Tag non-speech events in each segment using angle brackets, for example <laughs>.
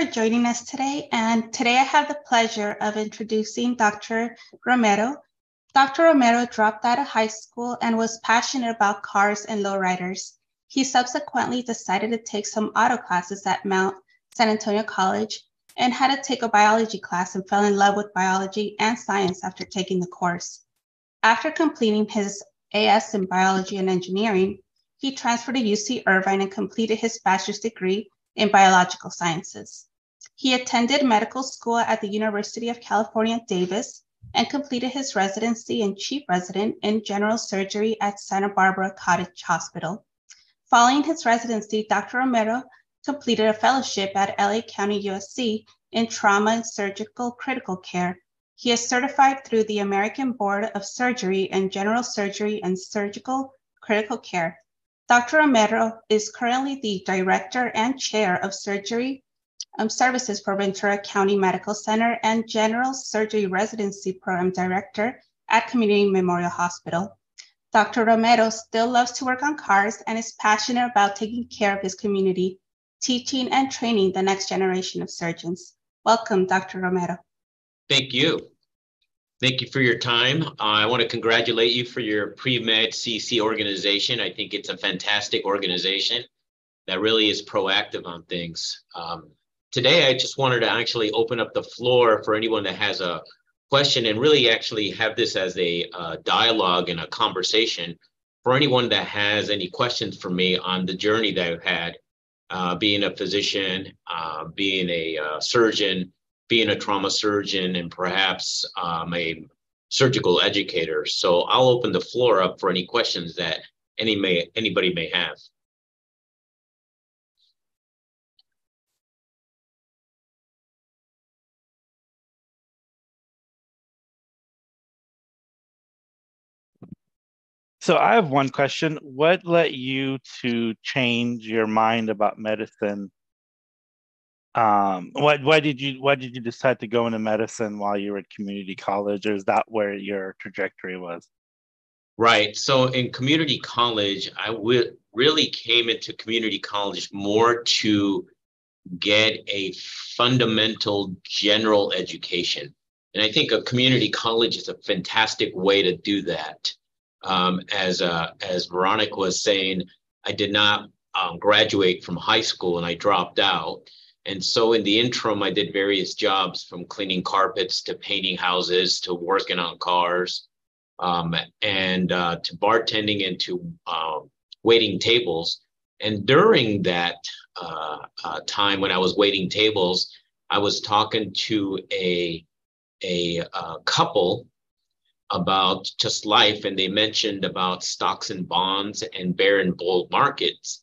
for joining us today. And today I have the pleasure of introducing Dr. Romero. Dr. Romero dropped out of high school and was passionate about cars and lowriders. He subsequently decided to take some auto classes at Mount San Antonio College and had to take a biology class and fell in love with biology and science after taking the course. After completing his AS in biology and engineering, he transferred to UC Irvine and completed his bachelor's degree in biological sciences. He attended medical school at the University of California, Davis, and completed his residency and chief resident in general surgery at Santa Barbara Cottage Hospital. Following his residency, Dr. Romero completed a fellowship at LA County USC in trauma and surgical critical care. He is certified through the American Board of Surgery and General Surgery and Surgical Critical Care. Dr. Romero is currently the Director and Chair of Surgery um, Services for Ventura County Medical Center and General Surgery Residency Program Director at Community Memorial Hospital. Dr. Romero still loves to work on cars and is passionate about taking care of his community, teaching and training the next generation of surgeons. Welcome, Dr. Romero. Thank you. Thank you for your time. I want to congratulate you for your pre-med CC organization. I think it's a fantastic organization that really is proactive on things. Um, today, I just wanted to actually open up the floor for anyone that has a question and really actually have this as a uh, dialogue and a conversation for anyone that has any questions for me on the journey that I've had, uh, being a physician, uh, being a uh, surgeon, being a trauma surgeon and perhaps um, a surgical educator. So I'll open the floor up for any questions that any may anybody may have. So I have one question. What led you to change your mind about medicine? Um why why did you why did you decide to go into medicine while you were at community college or is that where your trajectory was? Right. So in community college I w- really came into community college more to get a fundamental general education. And i think a community college is a fantastic way to do that um, as uh, as veronica was saying i did not um, graduate from high school and i dropped out and so in the interim, I did various jobs from cleaning carpets to painting houses to working on cars um, and uh, to bartending and to uh, waiting tables. And during that uh, uh, time when I was waiting tables, I was talking to a, a uh, couple about just life, and they mentioned about stocks and bonds and bear and bull markets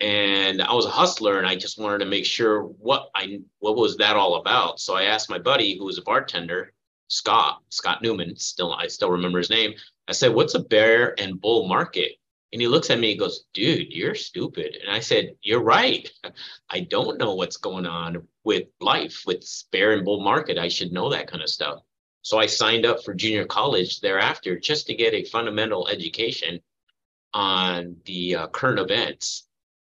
and I was a hustler and I just wanted to make sure what I what was that all about. So I asked my buddy who was a bartender, Scott, Scott Newman, still I still remember his name. I said, "What's a bear and bull market?" And he looks at me and goes, "Dude, you're stupid." And I said, "You're right. <laughs> I don't know what's going on with life with bear and bull market. I should know that kind of stuff." So I signed up for junior college thereafter just to get a fundamental education on the uh, current events.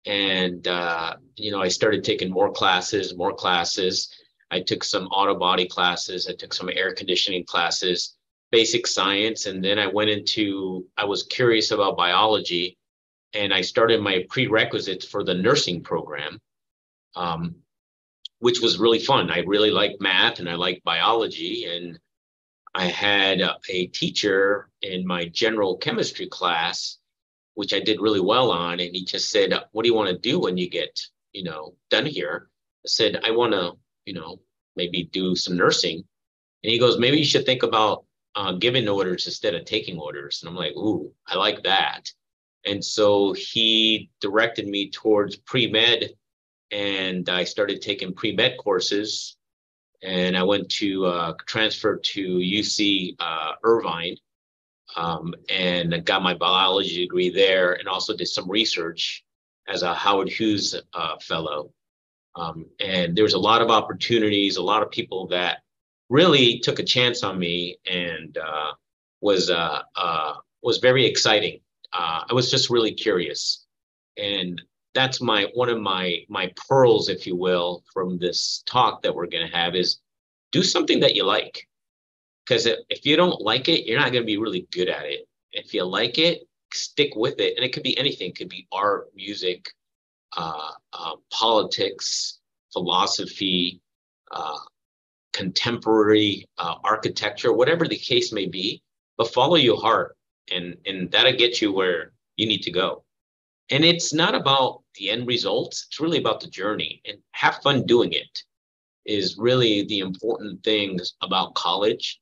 And uh, you know i started taking more classes more classes. I took some auto body classes. I took some air conditioning classes basic science. And then i went into i was curious about biology. And i started my prerequisites for the nursing program um, which was really fun. I really liked math and i liked biology. And i had a teacher in my general chemistry class which I did really well on. And he just said, What do you want to do when you get, you know, done here? I said, I want to, you know, maybe do some nursing. And he goes, Maybe you should think about uh, giving orders instead of taking orders. And I'm like, Ooh, I like that. And so he directed me towards pre med. And I started taking pre med courses. And I went to uh, transfer to UC uh, Irvine um, and got my biology degree there and also did some research as a Howard Hughes uh, fellow. Um, and there was a lot of opportunities, a lot of people that really took a chance on me and uh, was uh, uh was very exciting. I was just really curious. And that's my one of my my pearls, if you will, from this talk that we're going to have is do something that you like. Because if you don't like it, you're not going to be really good at it. If you like it, stick with it. And it could be anything. It could be art, music, uh, uh, politics, philosophy, uh, contemporary uh, architecture, whatever the case may be. But follow your heart, and and that'll get you where you need to go. And it's not about the end results; it's really about the journey. And have fun doing it is really the important things about college.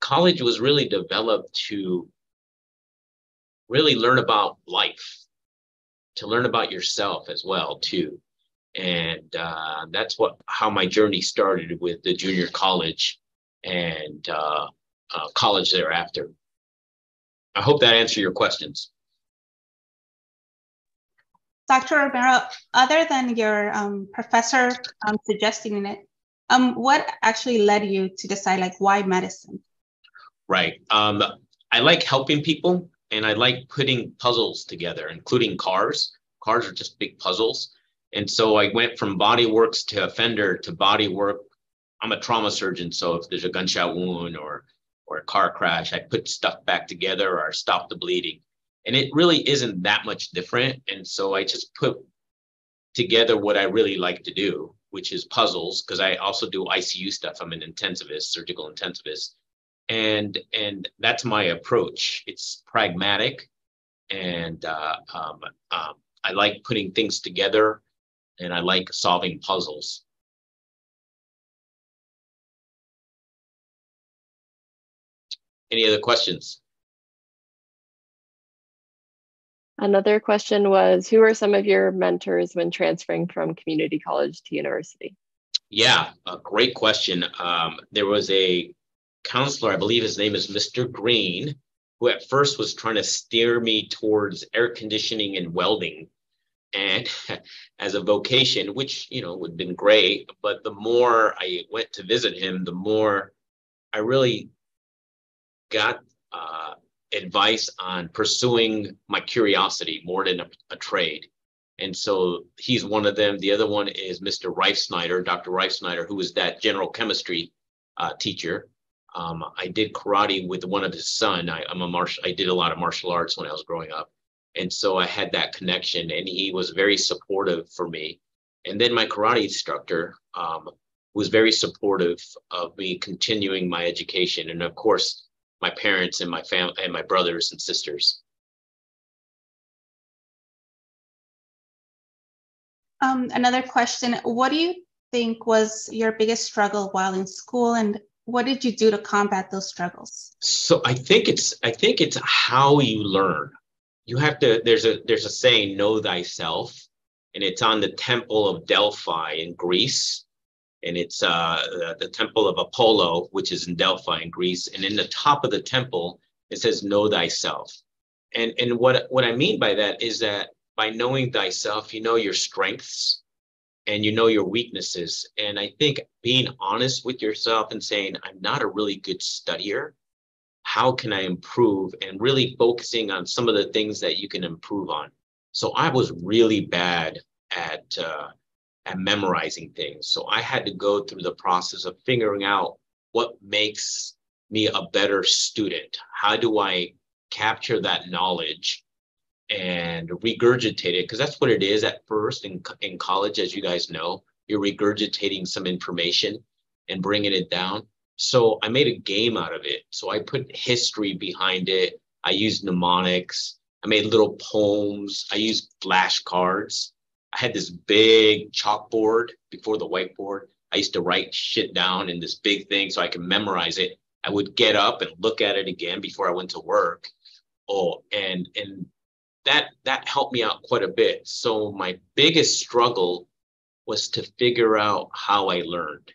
College was really developed to really learn about life, to learn about yourself as well too. And uh, that's what how my journey started with the junior college and uh, uh, college thereafter. I hope that answered your questions. Dr. Romero, other than your um, professor um, suggesting it, um, what actually led you to decide like why medicine? Right. Um, I like helping people and I like putting puzzles together, including cars. Cars are just big puzzles. And so I went from body works to offender to body work. I'm a trauma surgeon, so if there's a gunshot wound or or a car crash, I put stuff back together or stop the bleeding. And it really isn't that much different. And so I just put together what I really like to do, which is puzzles, because I also do ICU stuff. I'm an intensivist, surgical intensivist and and that's my approach it's pragmatic and uh, um, um, i like putting things together and i like solving puzzles any other questions another question was who are some of your mentors when transferring from community college to university yeah a great question um, there was a counselor, I believe his name is Mr. Green, who at first was trying to steer me towards air conditioning and welding and <laughs> as a vocation, which, you know, would have been great. But the more I went to visit him, the more I really got uh, advice on pursuing my curiosity more than a, a, trade. And so he's one of them. The other one is Mr. Reif Snyder, Dr. Reif Snyder, who was that general chemistry uh, teacher. Um, I did karate with one of his son. I, am a martial. I did a lot of martial arts when I was growing up, and so I had that connection. And he was very supportive for me. And then my karate instructor um, was very supportive of me continuing my education, and of course, my parents and my family and my brothers and sisters. Um, another question: What do you think was your biggest struggle while in school, and what did you do to combat those struggles? So I think it's I think it's how you learn. You have to there's a there's a saying know thyself and it's on the temple of Delphi in Greece and it's uh, the temple of Apollo which is in Delphi in Greece and in the top of the temple it says know thyself. And and what what I mean by that is that by knowing thyself you know your strengths and you know your weaknesses. And I think being honest with yourself and saying, I'm not a really good studier. How can I improve? And really focusing on some of the things that you can improve on. So I was really bad at uh, at memorizing things. So I had to go through the process of figuring out what makes me a better student. How do I capture that knowledge and regurgitate it? Because that's what it is at first in, in college as you guys know. You're regurgitating some information and bringing it down. So i made a game out of it. So i put history behind it. I used mnemonics. I made little poems. I used flashcards i had this big chalkboard before the whiteboard i used to write shit down in this big thing so i could memorize it i would get up and look at it again before i went to work oh and and that that helped me out quite a bit. So my biggest struggle was to figure out how I learned.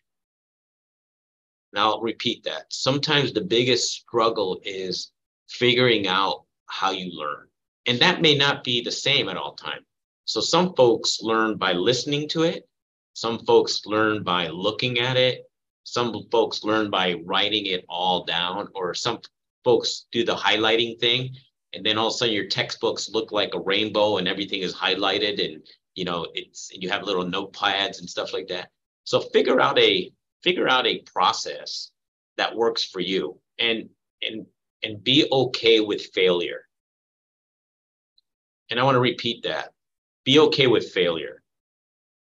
Now I'll repeat that. Sometimes the biggest struggle is figuring out how you learn. And that may not be the same at all times. So some folks learn by listening to it. Some folks learn by looking at it. Some folks learn by writing it all down, or some folks do the highlighting thing and then all of a sudden your textbooks look like a rainbow and everything is highlighted and you know, it's you have little notepads and stuff like that. So figure out a figure out a process that works for you and and and be okay with failure. And I want to repeat that. Be okay with failure.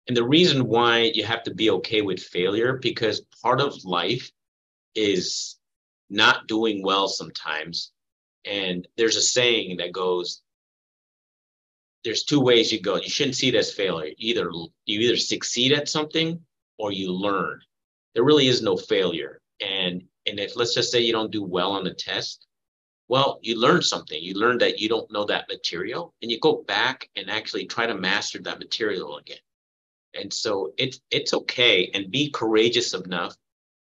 And the reason why you have to be okay with failure because part of life is not doing well sometimes. And there's a saying that goes, there's two ways you go. You shouldn't see it as failure. Either you either succeed at something or you learn. There really is no failure. And and if let's just say you don't do well on the test, well, you learn something. You learn that you don't know that material and you go back and actually try to master that material again. And so it's it's okay and be courageous enough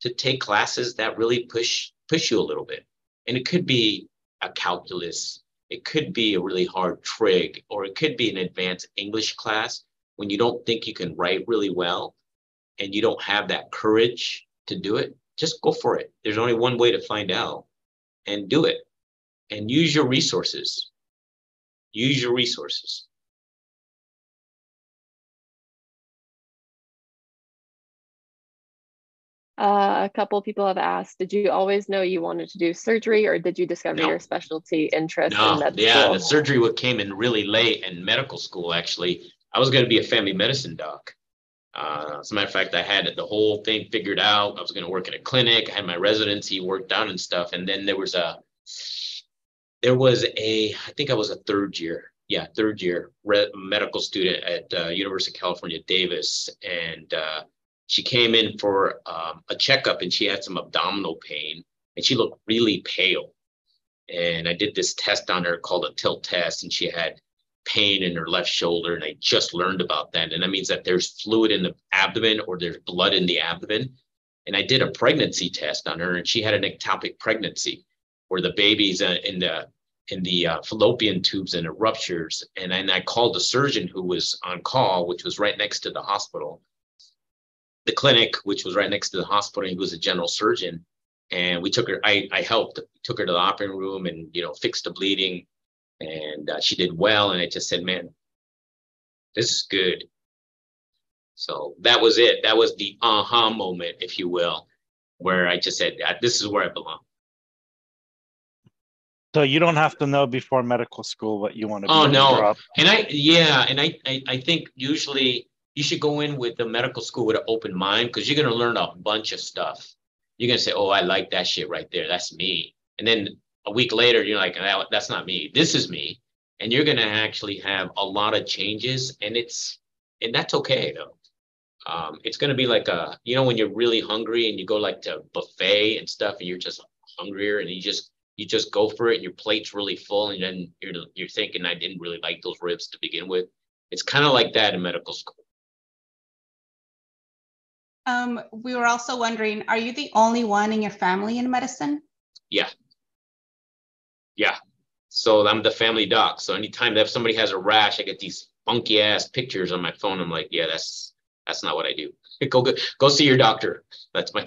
to take classes that really push push you a little bit. And it could be a calculus, it could be a really hard trig, or it could be an advanced English class when you don't think you can write really well and you don't have that courage to do it. Just go for it. There's only one way to find out and do it and use your resources. Use your resources. Uh, a couple people have asked, did you always know you wanted to do surgery or did you discover no. your specialty interest no. in med yeah, the surgery what came in really late in medical school, actually. I was going to be a family medicine doc. Uh, as a matter of fact, I had the whole thing figured out. I was going to work in a clinic. I had my residency worked out and stuff. And then there was a, there was a, I think I was a third year. Yeah, third year medical student at uh, University of California, Davis. And uh, she came in for um, a checkup and she had some abdominal pain and she looked really pale. And I did this test on her called a tilt test, and she had pain in her left shoulder. And I just learned about that. And that means that there's fluid in the abdomen or there's blood in the abdomen. And I did a pregnancy test on her, and she had an ectopic pregnancy where the baby's uh, in the in the uh, fallopian tubes and it ruptures. And then I called the surgeon who was on call, which was right next to the hospital the clinic, which was right next to the hospital. He was a general surgeon, and we took her. I I helped, took her to the operating room, and you know fixed the bleeding, and uh, she did well. And I just said, man, this is good. So that was it. That was the aha moment, if you will, where I just said, this is where I belong. So you don't have to know before medical school what you want to. Be. Oh no, and I yeah, and I, I I think usually you should go in with the medical school with an open mind because you're going to learn a bunch of stuff. You're going to say, oh, I like that shit right there. That's me. And then a week later, you're like, that's not me. This is me. And you're going to actually have a lot of changes. And it's, and that's okay though. Um, it's going to be like a, you know, when you're really hungry and you go like to buffet and stuff and you're just hungrier and you just, you just go for it and your plate's really full and then you're, you're thinking I didn't really like those ribs to begin with. It's kind of like that in medical school. Um, we were also wondering, are you the only one in your family in medicine? Yeah. Yeah. So I'm the family doc. So anytime that if somebody has a rash, I get these funky ass pictures on my phone. I'm like, yeah, that's that's not what I do. <laughs> go go go see your doctor. That's my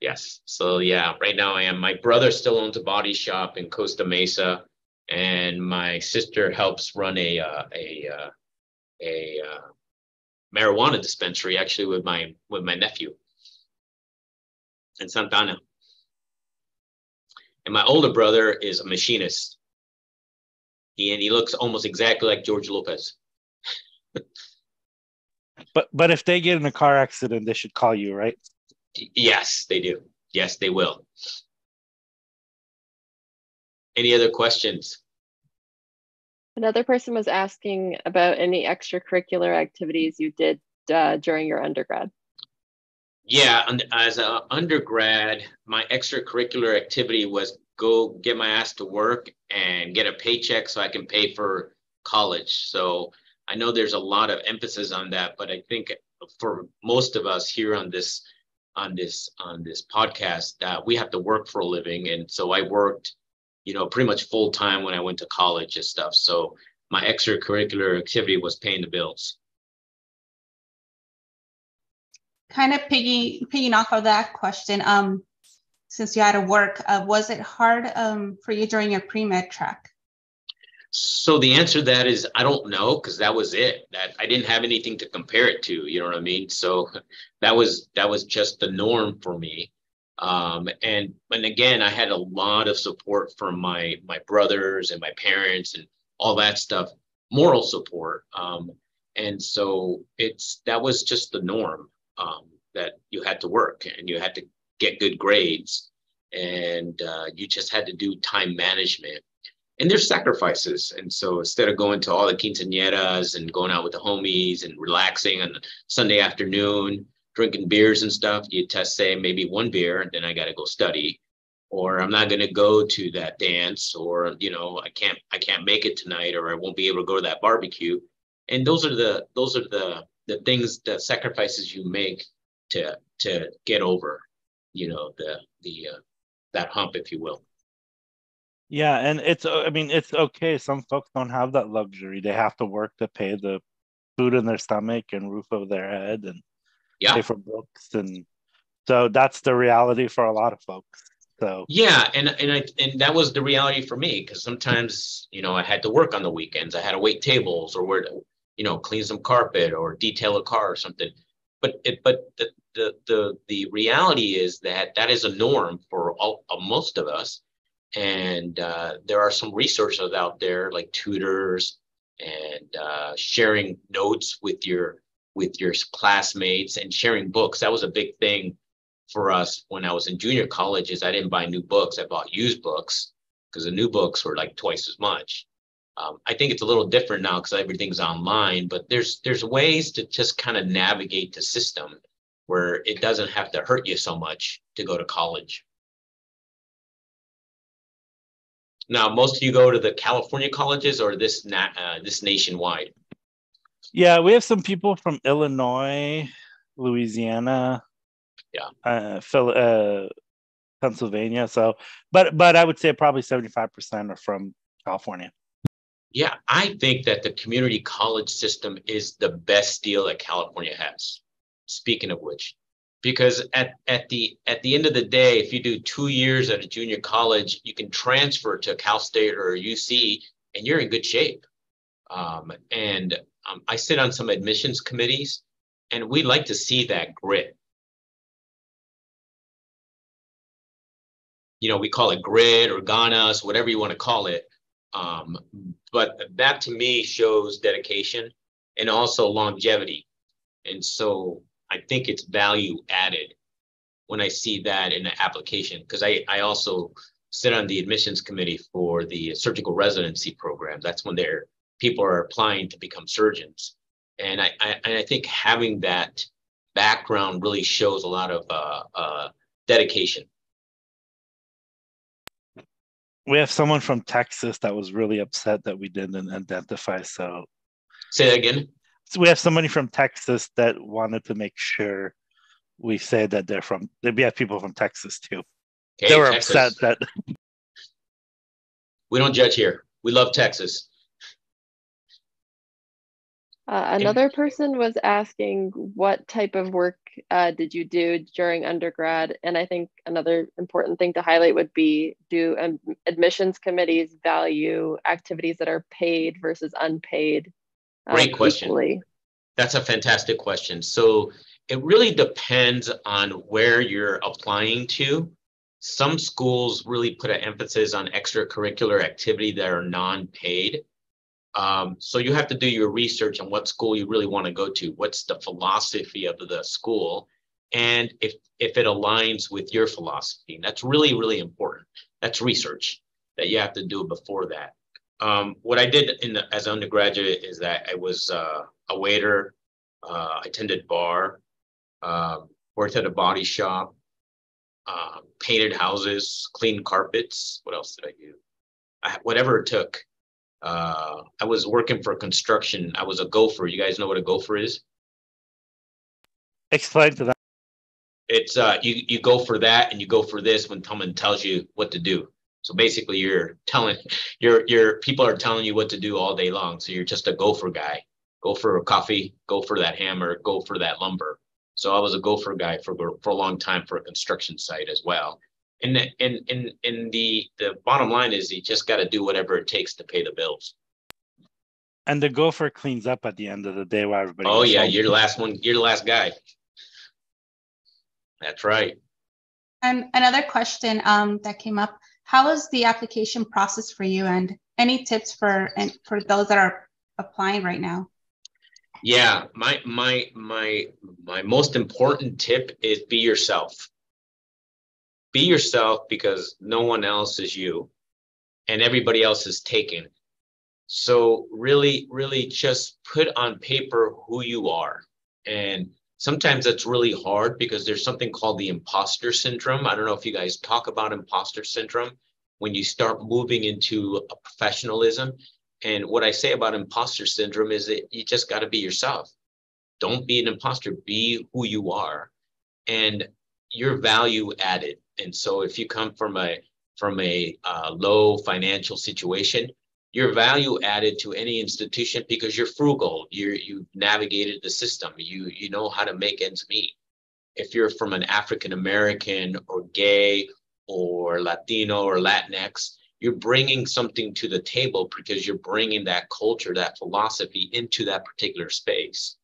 yes. So yeah, right now I am. My brother still owns a body shop in Costa Mesa, and my sister helps run a uh, a uh, a uh, marijuana dispensary actually with my with my nephew in Santa Ana. And my older brother is a machinist. He and he looks almost exactly like George Lopez. <laughs> but but if they get in a car accident, they should call you, right? Yes, they do. Yes, they will. Any other questions? Another person was asking about any extracurricular activities you did uh, during your undergrad. Yeah, as an undergrad, my extracurricular activity was go get my ass to work and get a paycheck so I can pay for college. So I know there's a lot of emphasis on that, but I think for most of us here on this on this on this podcast that we have to work for a living and so I worked you know, pretty much full time when I went to college and stuff. So my extracurricular activity was paying the bills. Kind of piggy pigging off of that question, um, since you had to work, uh, was it hard um, for you during your pre med track? So the answer to that is I don't know because that was it. That I didn't have anything to compare it to. You know what I mean? So <laughs> that was that was just the norm for me. Um, and and again, I had a lot of support from my my brothers and my parents and all that stuff, moral support. Um, and so it's that was just the norm um, that you had to work and you had to get good grades and uh, you just had to do time management and there's sacrifices. And so instead of going to all the quinceañeras and going out with the homies and relaxing on sunday afternoon drinking beers and stuff you just say maybe one beer and then i got to go study. Or i'm not going to go to that dance or you know i can't i can't make it tonight or i won't be able to go to that barbecue. And those are the those are the the things the sacrifices you make to to get over you know the the uh, that hump if you will yeah and it's i mean it's okay. Some folks don't have that luxury. They have to work to pay the food in their stomach and roof over their head and yeah. pay for books and so that's the reality for a lot of folks so. Yeah and and I, and that was the reality for me because sometimes you know i had to work on the weekends. I had to wait tables or where you know clean some carpet or detail a car or something. But it but the the the, the reality is that that is a norm for all, uh, most of us and uh, there are some resources out there like tutors and uh, sharing notes with your with your classmates and sharing books that was a big thing for us when i was in junior college is i didn't buy new books i bought used books because the new books were like twice as much um, I think it's a little different now because everything's online, but there's there's ways to just kind of navigate the system where it doesn't have to hurt you so much to go to college. Now, most of you go to the California colleges or this na- uh, this nationwide. Yeah, we have some people from Illinois, Louisiana, yeah, uh, Phil, uh, Pennsylvania. So, but but I would say probably seventy five percent are from California. Yeah, I think that the community college system is the best deal that California has. Speaking of which, because at, at the at the end of the day, if you do two years at a junior college, you can transfer to Cal State or UC, and you're in good shape. Um, and um, I sit on some admissions committees, and we like to see that grit. You know, we call it grit or ganas, whatever you want to call it. Um, but that to me shows dedication and also longevity. And so I think it's value added when I see that in the application because I, I also sit on the admissions committee for the surgical residency program. That's when they're people are applying to become surgeons. And I, I, and I think having that background really shows a lot of uh, uh, dedication we have someone from Texas that was really upset that we didn't identify. So say that again. So we have somebody from Texas that wanted to make sure we say that they're from. We have people from Texas too. Okay, they were Texas. upset that we don't judge here. We love Texas. Uh, another person was asking what type of work uh, did you do during undergrad? And I think another important thing to highlight would be do um, admissions committees value activities that are paid versus unpaid? Um, Great question. Equally? That's a fantastic question. So it really depends on where you're applying to. Some schools really put an emphasis on extracurricular activity that are non-paid um, so you have to do your research on what school you really want to go to. What's the philosophy of the school, and if if it aligns with your philosophy. And That's really really important. That's research that you have to do before that. Um, what I did in the, as an undergraduate is that I was uh, a waiter. Uh, I attended bar, uh, worked at a body shop, uh, painted houses, cleaned carpets. What else did I do? I, whatever it took uh, I was working for construction. I was a gopher. You guys know what a gopher is? Explain to that. It's uh, you you go for that and you go for this when someone tells you what to do. So basically, you're telling your your people are telling you what to do all day long. So you're just a gopher guy. Go for a coffee. Go for that hammer. Go for that lumber. So I was a gopher guy for for a long time for a construction site as well and and and and the the bottom line is you just got to do whatever it takes to pay the bills And the gopher cleans up at the end of the day while everybody. Oh yeah, home. you're the last one. You're the last guy. That's right. And another question um, that came up: How was the application process for you, and any tips for and for those that are applying right now? Yeah, my my my my most important tip is be yourself. Be yourself because no one else is you, and everybody else is taken. So really, really just put on paper who you are. And sometimes that's really hard because there's something called the imposter syndrome. I don't know if you guys talk about imposter syndrome when you start moving into a professionalism. And what I say about imposter syndrome is that you just got to be yourself. Don't be an imposter, be who you are. And your value added. And so if you come from a from a uh, low financial situation, your value added to any institution because you're frugal. You you navigated the system. You you know how to make ends meet. If you're from an african american or gay or latino or latinx you're bringing something to the table because you're bringing that culture that philosophy into that particular space.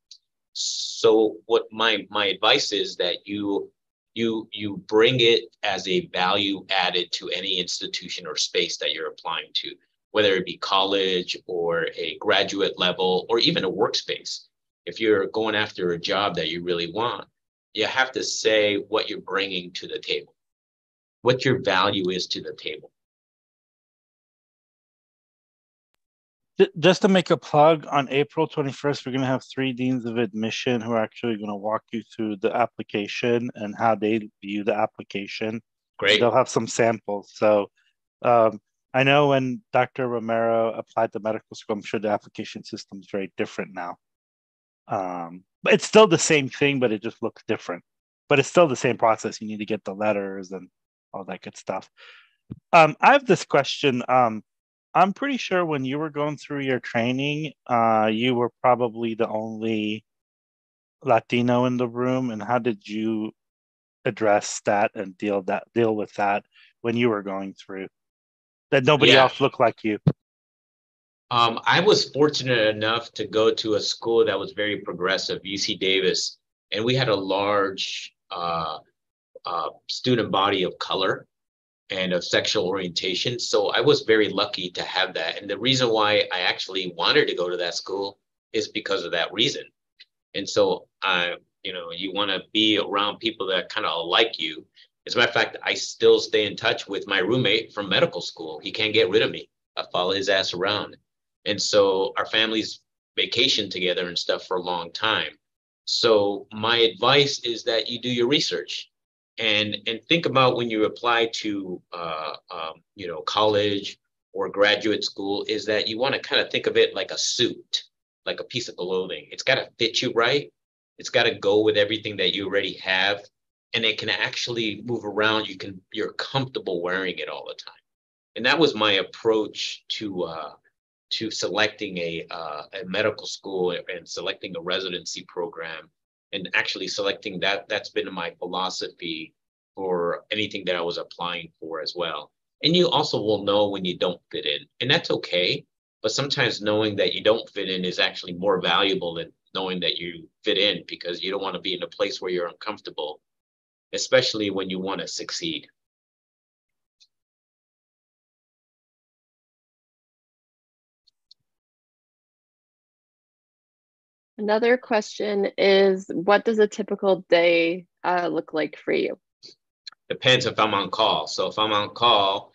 So what my my advice is that you you you bring it as a value added to any institution or space that you're applying to whether it be college or a graduate level or even a workspace. If you're going after a job that you really want, you have to say what you're bringing to the table, what your value is to the table. Just to make a plug, on April 21st, we're going to have three deans of admission who are actually going to walk you through the application and how they view the application. Great. They'll have some samples. So um, I know when Dr. Romero applied to medical school, I'm sure the application system is very different now. Um, but it's still the same thing, but it just looks different. But it's still the same process. You need to get the letters and all that good stuff. Um, I have this question. Um, I'm pretty sure when you were going through your training, uh, you were probably the only Latino in the room. And how did you address that and deal that deal with that when you were going through? That nobody yeah. else looked like you? Um, I was fortunate enough to go to a school that was very progressive, UC Davis, and we had a large uh, uh, student body of color and of sexual orientation. So I was very lucky to have that. And the reason why I actually wanted to go to that school is because of that reason. And so I, you know, you want to be around people that kind of like you as a matter of fact, I still stay in touch with my roommate from medical school. He can't get rid of me. I follow his ass around. And so our families vacation together and stuff for a long time. So my advice is that you do your research and and think about when you apply to uh, um, you know college or graduate school is that you want to kind of think of it like a suit, like a piece of clothing. It's got to fit you right. It's got to go with everything that you already have and it can actually move around. You can you're comfortable wearing it all the time, and that was my approach to uh, to selecting a uh, a medical school and selecting a residency program, and actually selecting that. That's been my philosophy for anything that I was applying for as well. And you also will know when you don't fit in, and that's okay. But sometimes knowing that you don't fit in is actually more valuable than knowing that you fit in because you don't want to be in a place where you're uncomfortable especially when you want to succeed. Another question is what does a typical day uh, look like for you? Depends if I'm on call. So if I'm on call,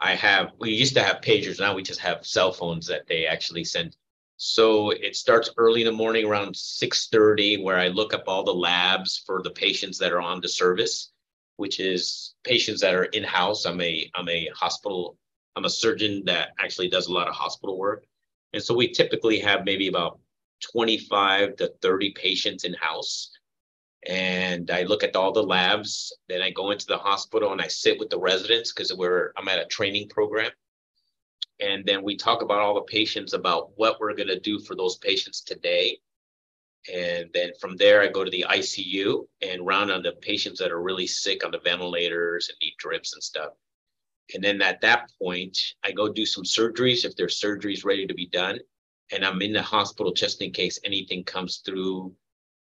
I have, we used to have pagers. Now we just have cell phones that they actually send so it starts early in the morning around 6:30 where I look up all the labs for the patients that are on the service which is patients that are in-house. I'm a I'm a hospital, I'm a surgeon that actually does a lot of hospital work. And so we typically have maybe about 25 to 30 patients in-house. And I look at all the labs, then I go into the hospital and I sit with the residents because we're I'm at a training program. And then we talk about all the patients about what we're going to do for those patients today and then from there, I go to the ICU and round on the patients that are really sick on the ventilators and need drips and stuff. And then at that point, I go do some surgeries if there's surgeries ready to be done. and I'm in the hospital just in case anything comes through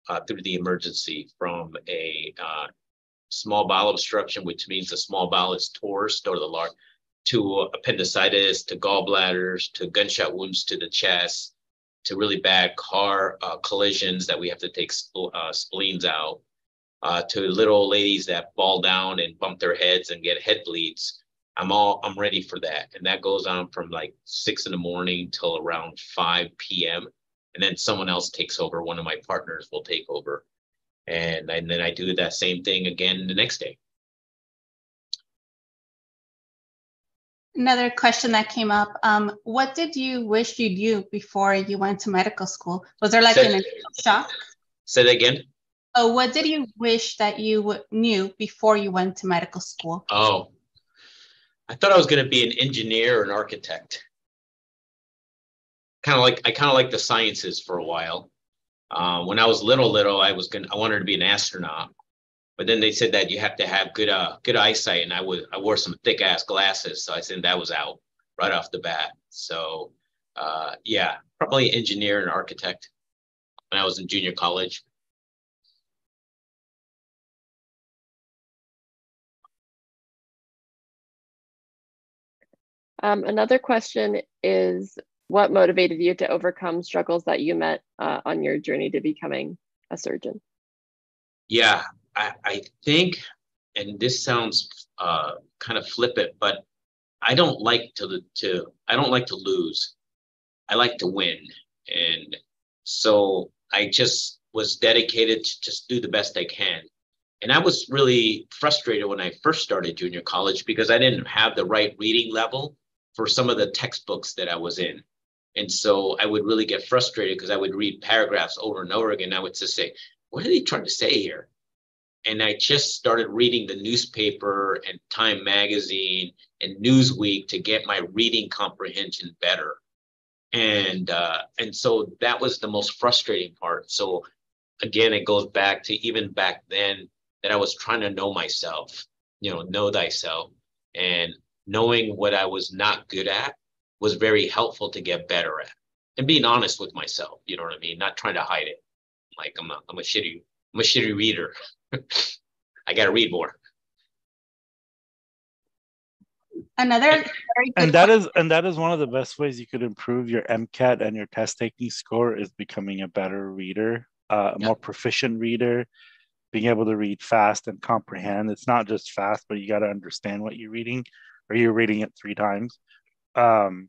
uh, through the emergency from a uh, small bowel obstruction, which means the small bowel is torsed or the large, to appendicitis, to gallbladders, to gunshot wounds to the chest, to really bad car uh, collisions that we have to take spl- uh, spleens out, uh, to little ladies that fall down and bump their heads and get head bleeds. I'm all I'm ready for that, and that goes on from like six in the morning till around five p.m. And then someone else takes over. One of my partners will take over, and, and then I do that same thing again the next day. Another question that came up: um, What did you wish you knew before you went to medical school? Was there like say, an shock? Say that again. Oh, what did you wish that you knew before you went to medical school? Oh, I thought I was going to be an engineer or an architect. Kind of like I kind of like the sciences for a while. Uh, when I was little, little, I was going I wanted to be an astronaut, but then they said that you have to have good uh good eyesight, and I would I wore some thick ass glasses, so I said that was out right off the bat. So uh, yeah, probably engineer and architect when I was in junior college. Um, another question is what motivated you to overcome struggles that you met uh, on your journey to becoming a surgeon? Yeah, I, I think, and this sounds uh, kind of flippant, but I don't like to to I don't like to lose. I like to win, and so I just was dedicated to just do the best I can. And I was really frustrated when I first started junior college because I didn't have the right reading level for some of the textbooks that I was in. And so I would really get frustrated because I would read paragraphs over and over again. I would just say, what are they trying to say here? And I just started reading the newspaper and Time Magazine and Newsweek to get my reading comprehension better. And uh, and so that was the most frustrating part. So again, it goes back to even back then that I was trying to know myself, you know, know thyself. And knowing what I was not good at was very helpful to get better at and being honest with myself. You know what I mean? Not trying to hide it. Like I'm a, I'm a shitty, I'm a shitty reader. I got to read more. Another and that is and that is one of the best ways you could improve your MCAT and your test taking score is becoming a better reader, uh, a more proficient reader, being able to read fast and comprehend. It's not just fast, but you got to understand what you're reading or you're reading it three times. Um,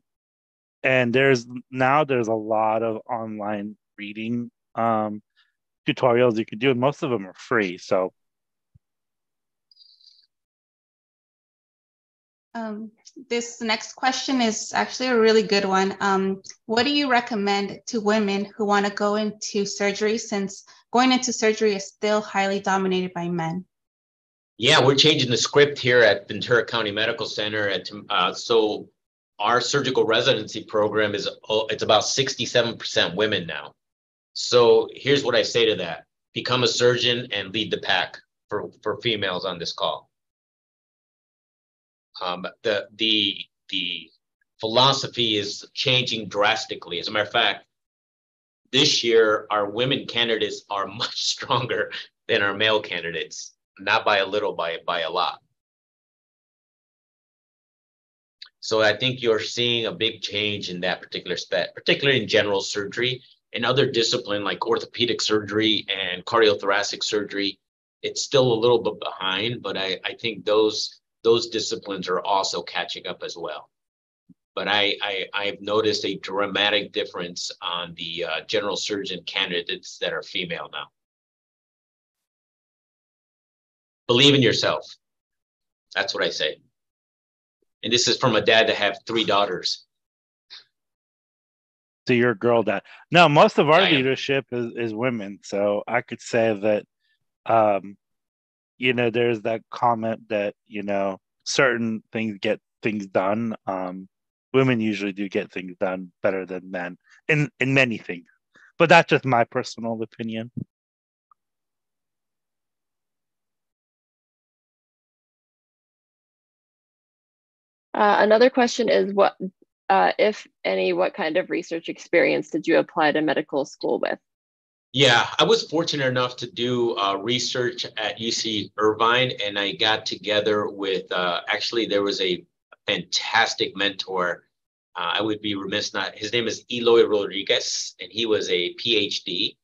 and there's now there's a lot of online reading um, tutorials you can do, and most of them are free. So, um, this next question is actually a really good one. Um, what do you recommend to women who want to go into surgery since going into surgery is still highly dominated by men? Yeah, we're changing the script here at Ventura County Medical Center. At, uh, so our surgical residency program is oh, it's about 67% women now. So here's what I say to that. Become a surgeon and lead the pack for, for females on this call. Um, the, the, the philosophy is changing drastically. As a matter of fact, this year, our women candidates are <laughs> much stronger than our male candidates not by a little, by by a lot. So I think you're seeing a big change in that particular spec, particularly in general surgery and other discipline like orthopedic surgery and cardiothoracic surgery. It's still a little bit behind, but I, I think those those disciplines are also catching up as well. But I, I I've noticed a dramatic difference on the uh, general surgeon candidates that are female now. Believe in yourself. That's what I say. And this is from a dad that have three daughters. So you're girl dad. No, most of our leadership is, is women. So I could say that um, you know, there's that comment that, you know, certain things get things done. Um, women usually do get things done better than men in in many things. But that's just my personal opinion. Uh, another question is what uh, if any, what kind of research experience did you apply to medical school with? Yeah, I was fortunate enough to do uh, research at UC Irvine, and I got together with uh, actually there was a fantastic mentor. Uh, I would be remiss not. His name is Eloy Rodriguez, and he was a PhD.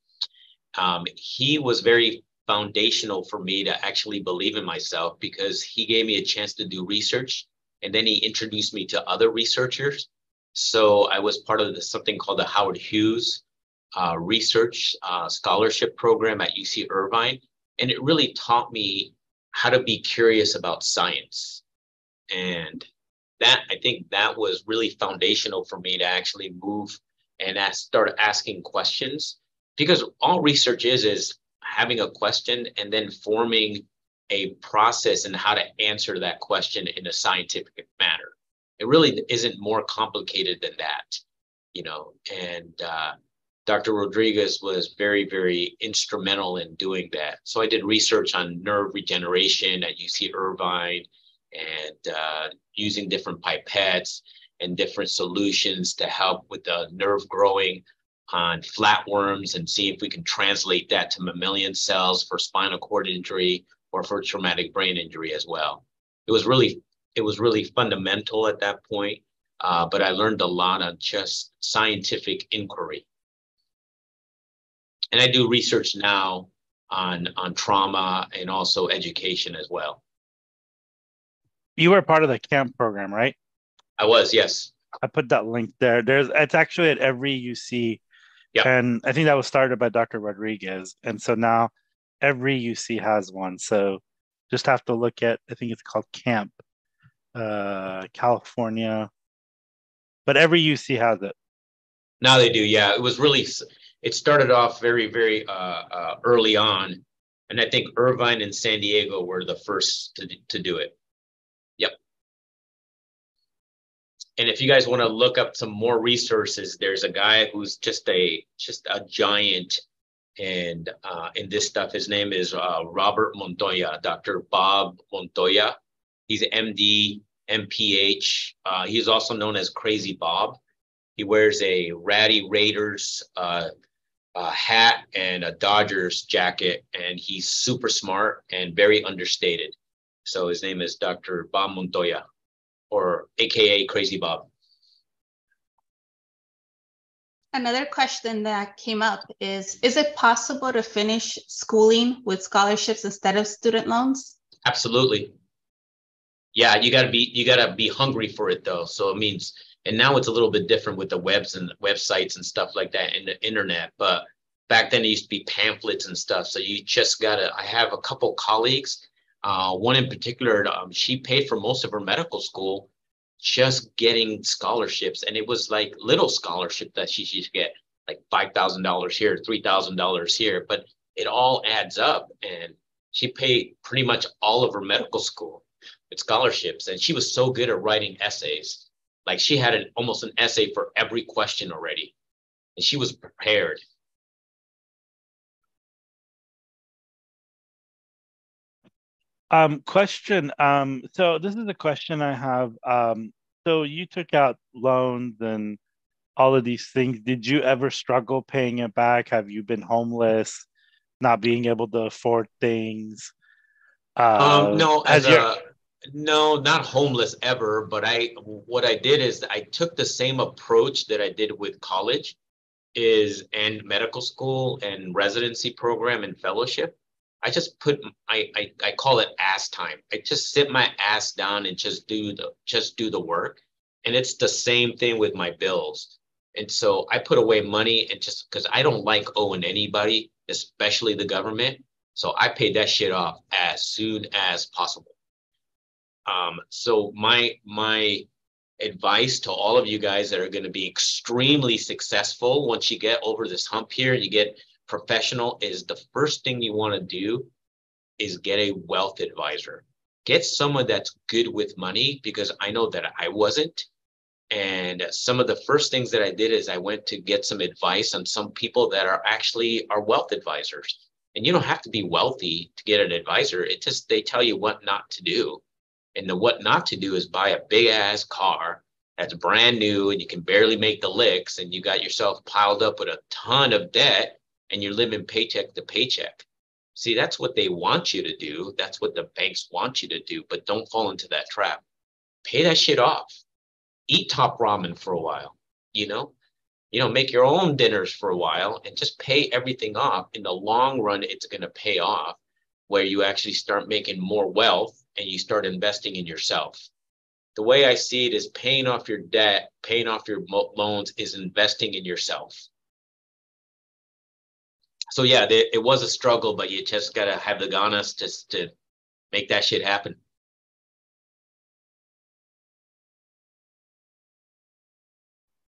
Um, he was very foundational for me to actually believe in myself because he gave me a chance to do research, and then he introduced me to other researchers. So I was part of the, something called the Howard Hughes uh, research uh, scholarship program at UC Irvine. And it really taught me how to be curious about science. And that, I think that was really foundational for me to actually move and ask, start asking questions because all research is, is having a question and then forming a process and how to answer that question in a scientific manner. It really isn't more complicated than that, you know, and uh, Dr. Rodriguez was very, very instrumental in doing that. So I did research on nerve regeneration at UC Irvine and uh, using different pipettes and different solutions to help with the nerve growing on flatworms and see if we can translate that to mammalian cells for spinal cord injury or for traumatic brain injury as well. It was really, it was really fundamental at that point, uh, but I learned a lot on just scientific inquiry and I do research now on on trauma and also education as well. You were part of the camp program, right? I was, yes. I put that link there. There's it's actually at every UC. Yeah. And I think that was started by Dr. Rodriguez. And so now every UC has one. So just have to look at I think it's called Camp uh California. But every UC has it. Now they do, yeah. It was really it started off very, very uh, uh, early on. And I think Irvine and San Diego were the first to, to do it. Yep. And if you guys want to look up some more resources, there's a guy who's just a just a giant and uh, in this stuff. His name is uh, Robert Montoya, Dr. Bob Montoya. He's MD, MPH. Uh, he's also known as Crazy Bob. He wears a Ratty Raiders uh, hat and a Dodgers jacket, and he's super smart and very understated. So his name is Dr. Bob Montoya, or AKA Crazy Bob. Another question that came up is Is it possible to finish schooling with scholarships instead of student loans? Absolutely. Yeah, you gotta be you gotta be hungry for it though. So it means and now it's a little bit different with the webs and websites and stuff like that and the internet but back then it used to be pamphlets and stuff. So you just gotta i have a couple colleagues uh, one in particular um, she paid for most of her medical school just getting scholarships. And it was like little scholarship that she should get like $5000 here $3000 here but it all adds up. And she paid pretty much all of her medical school scholarships and she was so good at writing essays like she had an almost an essay for every question already, and she was prepared. Um, question. Um, so this is a question I have. Um, so you took out loans and all of these things. Did you ever struggle paying it back? Have you been homeless, not being able to afford things? Uh, um, no, as a, no, not homeless ever, but I what I did is I took the same approach that I did with college is and medical school and residency program and fellowship. I just put I, I I call it ass time. I just sit my ass down and just do the just do the work. And it's the same thing with my bills. And so I put away money and just because I don't like owing anybody, especially the government. So I paid that shit off as soon as possible. Um, so my my advice to all of you guys that are going to be extremely successful once you get over this hump here and you get professional is the first thing you want to do is get a wealth advisor. Get someone that's good with money because I know that I wasn't. And some of the first things that I did is I went to get some advice on some people that are actually are wealth advisors. And you don't have to be wealthy to get an advisor. It just they tell you what not to do and the what not to do is buy a big ass car that's brand new and you can barely make the licks and you got yourself piled up with a ton of debt and you're living paycheck to paycheck. See, that's what they want you to do. That's what the banks want you to do, but don't fall into that trap. Pay that shit off. Eat top ramen for a while, you know? You know, make your own dinners for a while and just pay everything off. In the long run, it's going to pay off where you actually start making more wealth and you start investing in yourself. The way I see it is paying off your debt, paying off your loans is investing in yourself. So yeah, it was a struggle, but you just gotta have the ganas just to make that shit happen.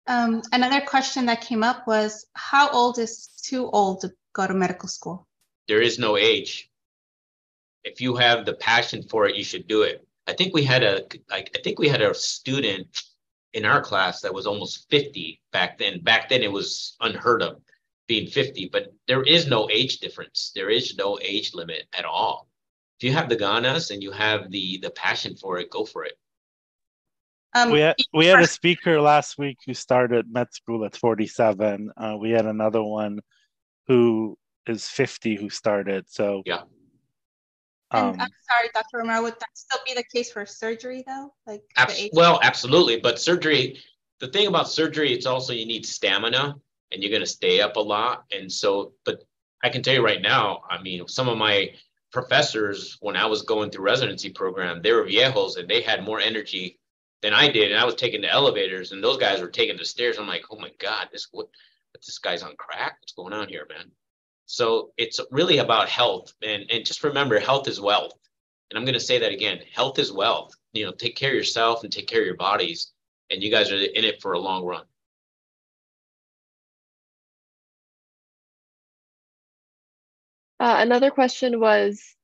Um, another question that came up was, how old is too old to go to medical school? There is no age if you have the passion for it, you should do it. I think we had a like I think we had a student in our class that was almost 50 back then. Back then it was unheard of being 50, but there is no age difference. There is no age limit at all. If you have the ganas and you have the the passion for it, go for it. Um, we had we had a speaker last week who started med school at 47. Uh, we had another one who is 50 who started. So yeah, and um, I'm sorry, Dr. Romero, would that still be the case for surgery though? Like abs- well, absolutely. But surgery, the thing about surgery, it's also you need stamina and you're gonna stay up a lot. And so, but I can tell you right now, I mean, some of my professors when I was going through residency program, they were viejos and they had more energy than I did. And I was taking the elevators and those guys were taking the stairs. I'm like, oh my God, this what this guy's on crack? What's going on here, man? So it's really about health. And, and just remember, health is wealth. And I'm going to say that again health is wealth. You know, take care of yourself and take care of your bodies. And you guys are in it for a long run. Uh, another question was,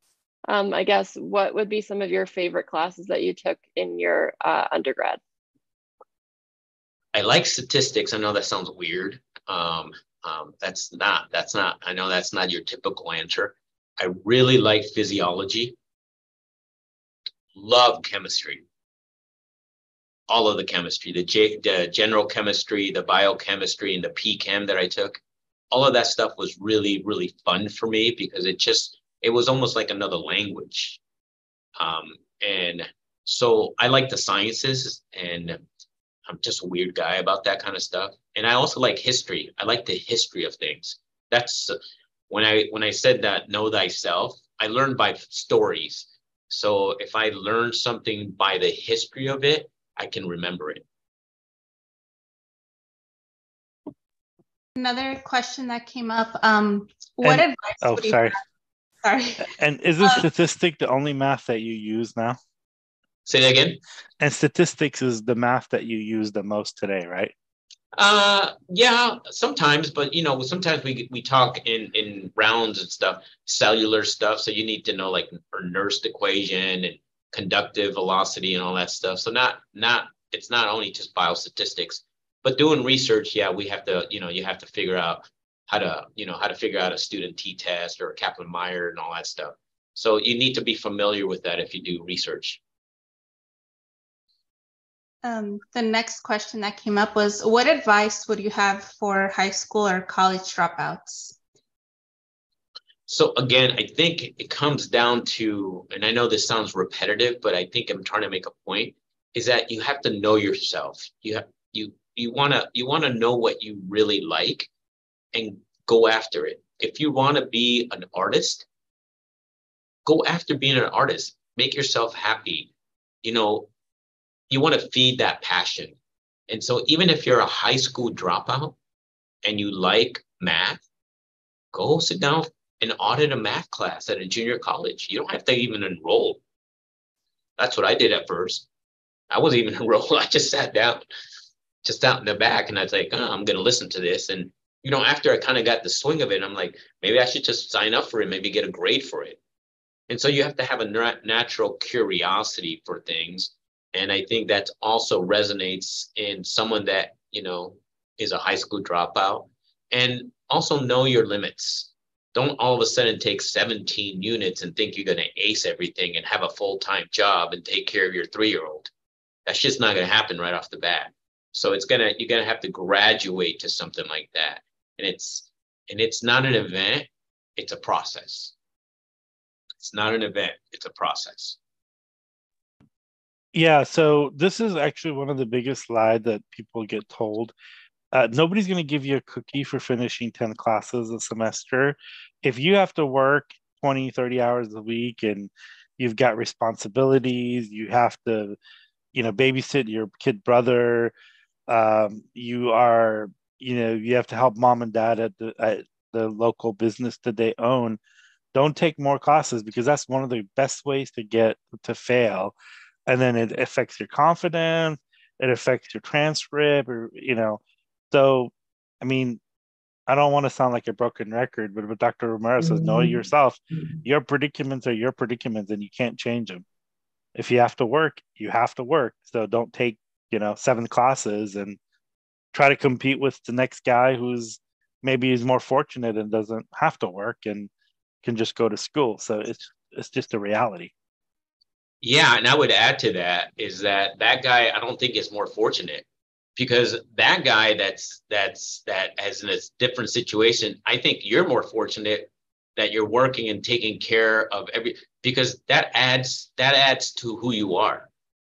um, I guess, what would be some of your favorite classes that you took in your uh, undergrad? I like statistics. I know that sounds weird. Um, um, that's not, that's not, I know that's not your typical answer. I really like physiology, love chemistry, all of the chemistry, the, J, the general chemistry, the biochemistry, and the P-chem that I took. All of that stuff was really, really fun for me because it just, it was almost like another language. Um, and so I like the sciences and I'm just a weird guy about that kind of stuff. And I also like history. I like the history of things. That's when I when I said that know thyself, I learned by stories. So if I learn something by the history of it, I can remember it. Another question that came up, um, what and, advice oh, would you sorry. Have? Sorry. And is this uh, statistic the only math that you use now? Say that again. And statistics is the math that you use the most today, right? Uh, yeah, sometimes, but you know, sometimes we we talk in in rounds and stuff, cellular stuff. So you need to know like Nernst equation and conductive velocity and all that stuff. So not not it's not only just biostatistics, but doing research. Yeah, we have to you know you have to figure out how to you know how to figure out a student t-test or a Kaplan-Meier and all that stuff. So you need to be familiar with that if you do research. Um, the next question that came up was What advice would you have for high school or college dropouts? So, again, I think it comes down to, and I know this sounds repetitive, but I think I'm trying to make a point is that you have to know yourself. You have, you, you want to you want to know what you really like and go after it. If you want to be an artist, go after being an artist. Make yourself happy. You know, you want to feed that passion. And so even if you're a high school dropout and you like math, go sit down and audit a math class at a junior college. You don't have to even enroll. That's what I did at first. I wasn't even <laughs> enrolled. I just sat down, just out in the back, and I was like, oh, I'm going to listen to this. And, you know, after I kind of got the swing of it, I'm like, maybe I should just sign up for it, maybe get a grade for it. And so you have to have a natural curiosity for things and I think that also resonates in someone that, you know, is a high school dropout. And also know your limits. Don't all of a sudden take 17 units and think you're going to ace everything and have a full time job and take care of your three year old. That's just not going to happen right off the bat. So it's gonna you're gonna have to graduate to something like that, and it's and it's not an event; it's a process. It's not an event; it's a process. Yeah, so this is actually one of the biggest lies that people get told. Uh, nobody's going to give you a cookie for finishing 10 classes a semester. If you have to work 20, 30 hours a week and you've got responsibilities, you have to, you know, babysit your kid brother, um, you are, you know, you have to help mom and dad at the, at the local business that they own. Don't take more classes because that's one of the best ways to get to fail and then it affects your confidence it affects your transcript or you know so i mean i don't want to sound like a broken record but, but dr romero says know mm-hmm. yourself your predicaments are your predicaments and you can't change them if you have to work you have to work so don't take you know seven classes and try to compete with the next guy who's maybe is more fortunate and doesn't have to work and can just go to school. So it's it's just a reality yeah, and I would add to that is that that guy I don't think is more fortunate because that guy that's that's that has in a different situation. I think you're more fortunate that you're working and taking care of every because that adds that adds to who you are.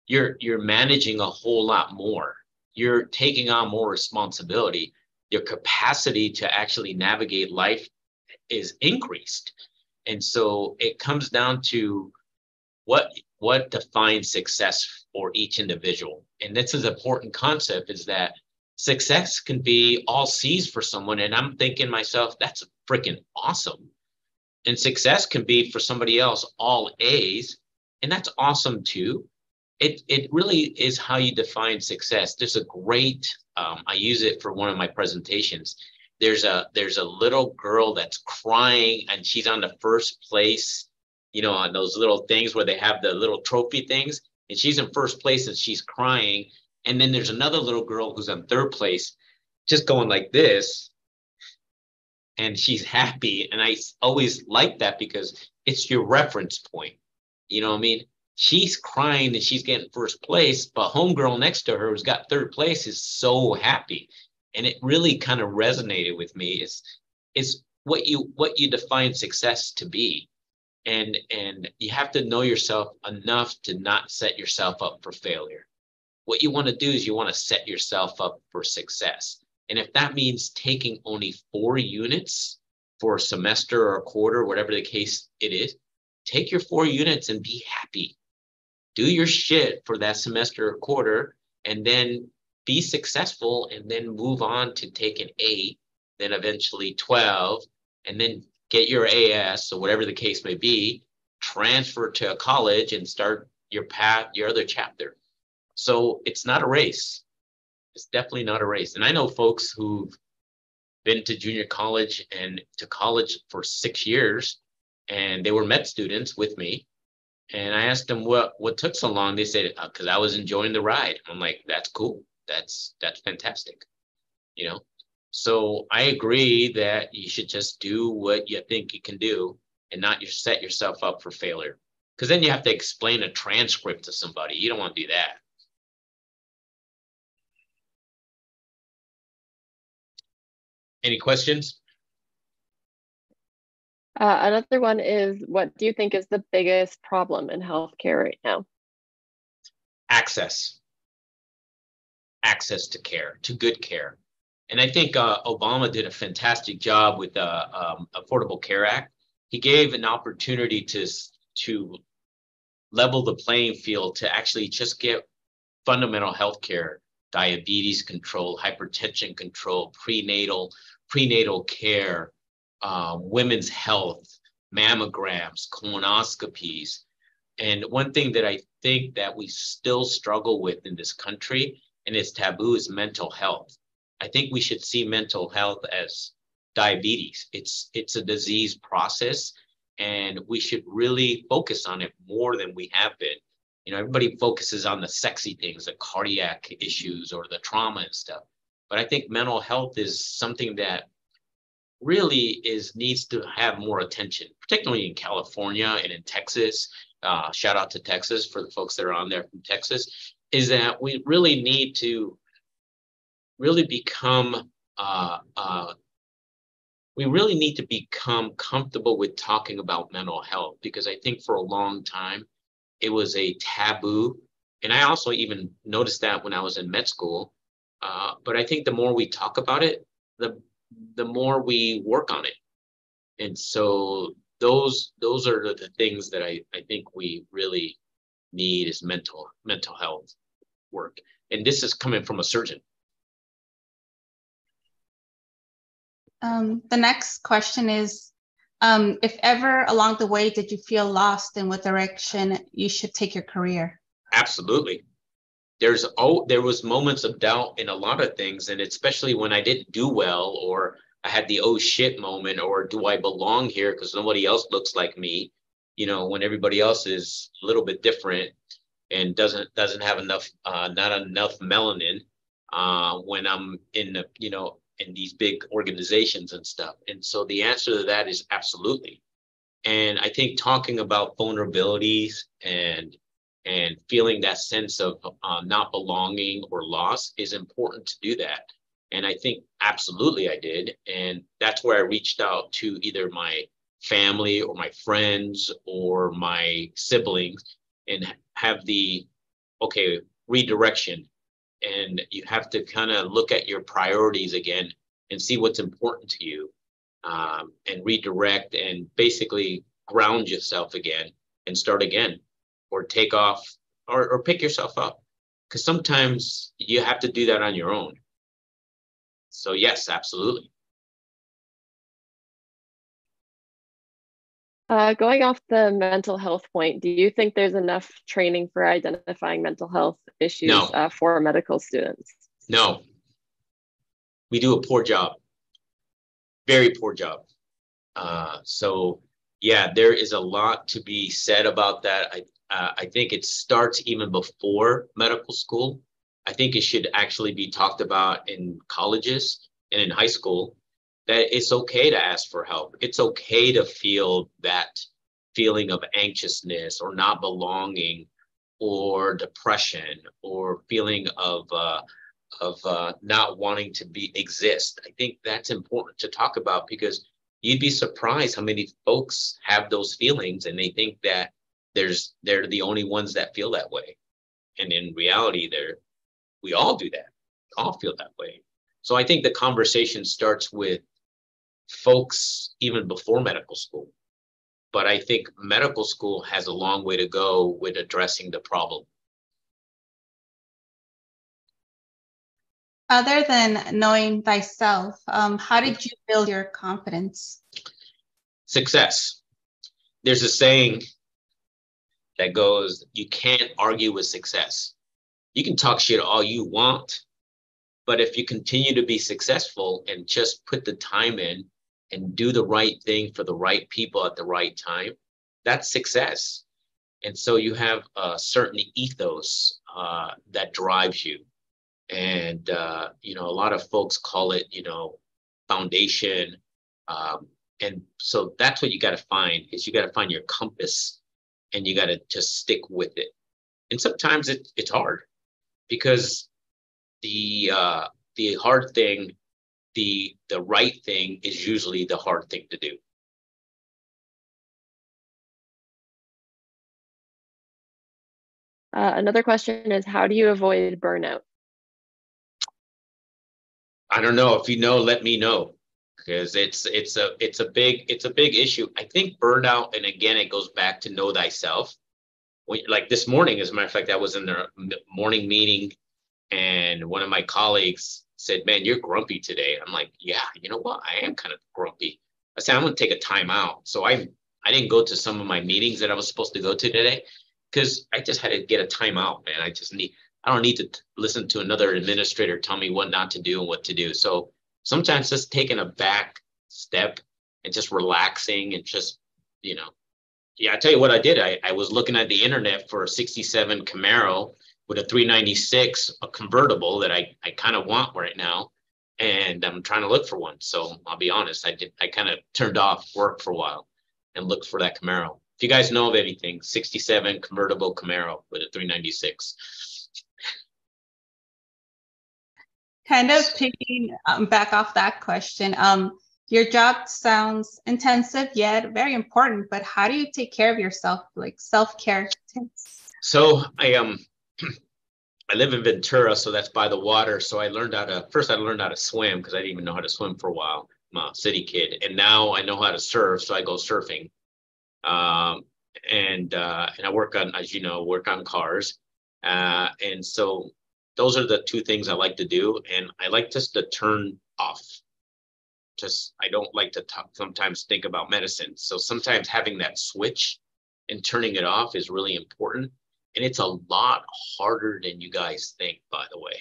You're you're managing a whole lot more. You're taking on more responsibility. Your capacity to actually navigate life is increased. And so it comes down to what what defines success for each individual? And this is an important concept is that success can be all c's for someone. And i'm thinking myself that's freaking awesome. And success can be for somebody else all a's. And that's awesome too. It, it really is how you define success. There's a great um, i use it for one of my presentations. There's a there's a little girl that's crying and she's on the first place you know, on those little things where they have the little trophy things. And she's in first place and she's crying. And then there's another little girl who's in third place, just going like this. And she's happy. And I always like that because it's your reference point. You know what I mean? She's crying and she's getting first place, but homegirl next to her who's got third place is so happy. And it really kind of resonated with me. Is is what you what you define success to be and and you have to know yourself enough to not set yourself up for failure. What you want to do is you want to set yourself up for success. And if that means taking only four units for a semester or a quarter whatever the case it is take your four units and be happy. Do your shit for that semester or quarter and then be successful and then move on to take an eight then eventually 12 and then get your AS, or whatever the case may be, transfer to a college and start your path, your other chapter. So it's not a race. It's definitely not a race. And I know folks who've been to junior college and to college for six years, and they were med students with me. And I asked them what what took so long. They said because uh, I was enjoying the ride. I'm like, that's cool. That's that's fantastic. You know, so I agree that you should just do what you think you can do and not you set yourself up for failure. Because then you have to explain a transcript to somebody. You don't want to do that. Any questions? Uh, another one is what do you think is the biggest problem in healthcare right now? Access. Access to care, to good care. And I think uh, Obama did a fantastic job with the uh, um, Affordable Care Act. He gave an opportunity to to level the playing field to actually just get fundamental health care, diabetes control, hypertension control, prenatal prenatal care, uh, women's health, mammograms, colonoscopies. And one thing that I think that we still struggle with in this country and it's taboo is mental health I think we should see mental health as diabetes. It's it's a disease process, and we should really focus on it more than we have been. You know, everybody focuses on the sexy things, the cardiac issues or the trauma and stuff. But I think mental health is something that really is needs to have more attention, particularly in California and in Texas. Uh, shout out to Texas for the folks that are on there from Texas is that we really need to really become uh, uh, we really need to become comfortable with talking about mental health because I think for a long time it was a taboo. And I also even noticed that when I was in med school. Uh, but I think the more we talk about it, the the more we work on it. And so those those are the, things that I, I think we really need is mental mental health work. And this is coming from a surgeon. Um, the next question is, um, if ever along the way did you feel lost in what direction you should take your career? Absolutely. There's oh, there was moments of doubt in a lot of things, and especially when I didn't do well, or I had the oh shit moment, or do I belong here because nobody else looks like me? You know, when everybody else is a little bit different and doesn't doesn't have enough, uh, not enough melanin. Uh, when I'm in the, you know, in these big organizations and stuff. And so the answer to that is absolutely. And I think talking about vulnerabilities and and feeling that sense of uh, not belonging or loss is important to do that. And I think absolutely I did. And that's where I reached out to either my family or my friends or my siblings and have the okay redirection and you have to kind of look at your priorities again and see what's important to you um, and redirect and basically ground yourself again and start again or take off or, or pick yourself up. Because sometimes you have to do that on your own. So yes absolutely Uh, going off the mental health point, do you think there's enough training for identifying mental health issues no. uh, for medical students? No. We do a poor job, very poor job. Uh, so, yeah, there is a lot to be said about that. I, uh, I think it starts even before medical school. I think it should actually be talked about in colleges and in high school that it's okay to ask for help. It's okay to feel that feeling of anxiousness or not belonging or depression or feeling of uh, of uh, not wanting to be exist. I think that's important to talk about because you'd be surprised how many folks have those feelings and they think that there's they're the only ones that feel that way, and in reality, they're we all do that. All feel that way. So I think the conversation starts with folks even before medical school. But I think medical school has a long way to go with addressing the problem. Other than knowing thyself, um, how did you build your confidence? Success. There's a saying that goes, you can't argue with success. You can talk shit all you want, but if you continue to be successful and just put the time in and do the right thing for the right people at the right time, that's success. And so you have a certain ethos uh, that drives you. And, uh, you know, a lot of folks call it, you know, foundation. Um, and so that's what you got to find is you got to find your compass and you got to just stick with it. And sometimes it, it's hard because the, uh, the hard thing the the right thing is usually the hard thing to do. Uh, another question is how do you avoid burnout? I don't know. If you know, let me know because it's it's a it's a big it's a big issue. I think burnout, and again, it goes back to know thyself. When, like this morning, as a matter of fact, I was in the morning meeting, and one of my colleagues said, Man, you're grumpy today. I'm like, Yeah, you know what? I am kind of grumpy. I said, I'm going to take a time out. So I, I didn't go to some of my meetings that I was supposed to go to today because I just had to get a time out, man. I just need, I don't need to t- listen to another administrator tell me what not to do and what to do. So sometimes just taking a back step and just relaxing and just, you know, yeah, I tell you what I did. I, I was looking at the internet for a 67 Camaro with a 396 a convertible that I, I kind of want right now and I'm trying to look for one. So I'll be honest, I did I kind of turned off work for a while and looked for that Camaro. If you guys know of anything, 67 convertible Camaro with a 396. kind of picking um, back off that question. Um, your job sounds intensive yet very important, but how do you take care of yourself, like self care tips? So I um I live in Ventura, so that's by the water. So I learned how to first I learned how to swim because I didn't even know how to swim for a while. I'm a city kid, and now I know how to surf, so I go surfing. Um, and uh, and I work on, as you know, work on cars. Uh, and so those are the two things I like to do, and I like just to turn off. Just I don't like to talk, sometimes think about medicine. So sometimes having that switch and turning it off is really important and it's a lot harder than you guys think, by the way.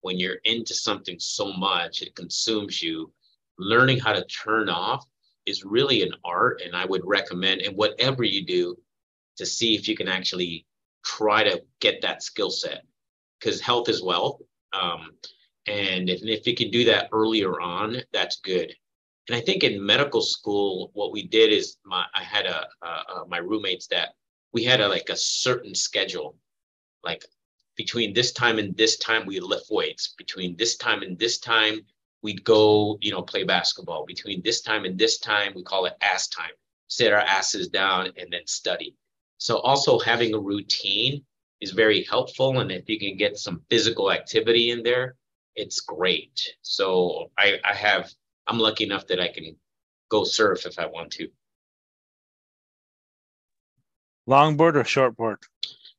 When you're into something so much, it consumes you. Learning how to turn off is really an art. And I would recommend, and whatever you do, to see if you can actually try to get that skill set because health is wealth. Um, and if, if you can do that earlier on, that's good. And I think in medical school, what we did is my I had a, a my roommates that we had a like a certain schedule. Like between this time and this time we lift weights. Between this time and this time we'd go you know play basketball. Between this time and this time we call it ass time. Sit our asses down and then study. So also having a routine is very helpful and if you can get some physical activity in there it's great. So i i have i'm lucky enough that i can go surf if i want to Longboard or shortboard?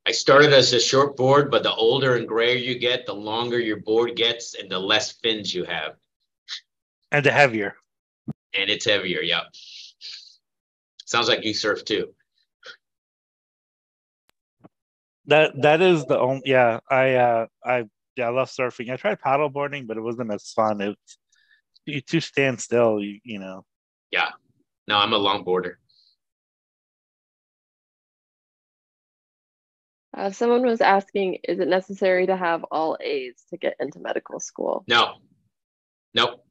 I started as a short board, but the older and grayer you get, the longer your board gets and the less fins you have. And the heavier. And it's heavier, yep. Sounds like you surf too. That that is the only yeah, I uh I yeah, I love surfing. I tried paddleboarding, but it wasn't as fun. It's you to stand still, you you know. Yeah. No, I'm a longboarder. Uh, someone was asking, is it necessary to have all A's to get into medical school? No. Nope.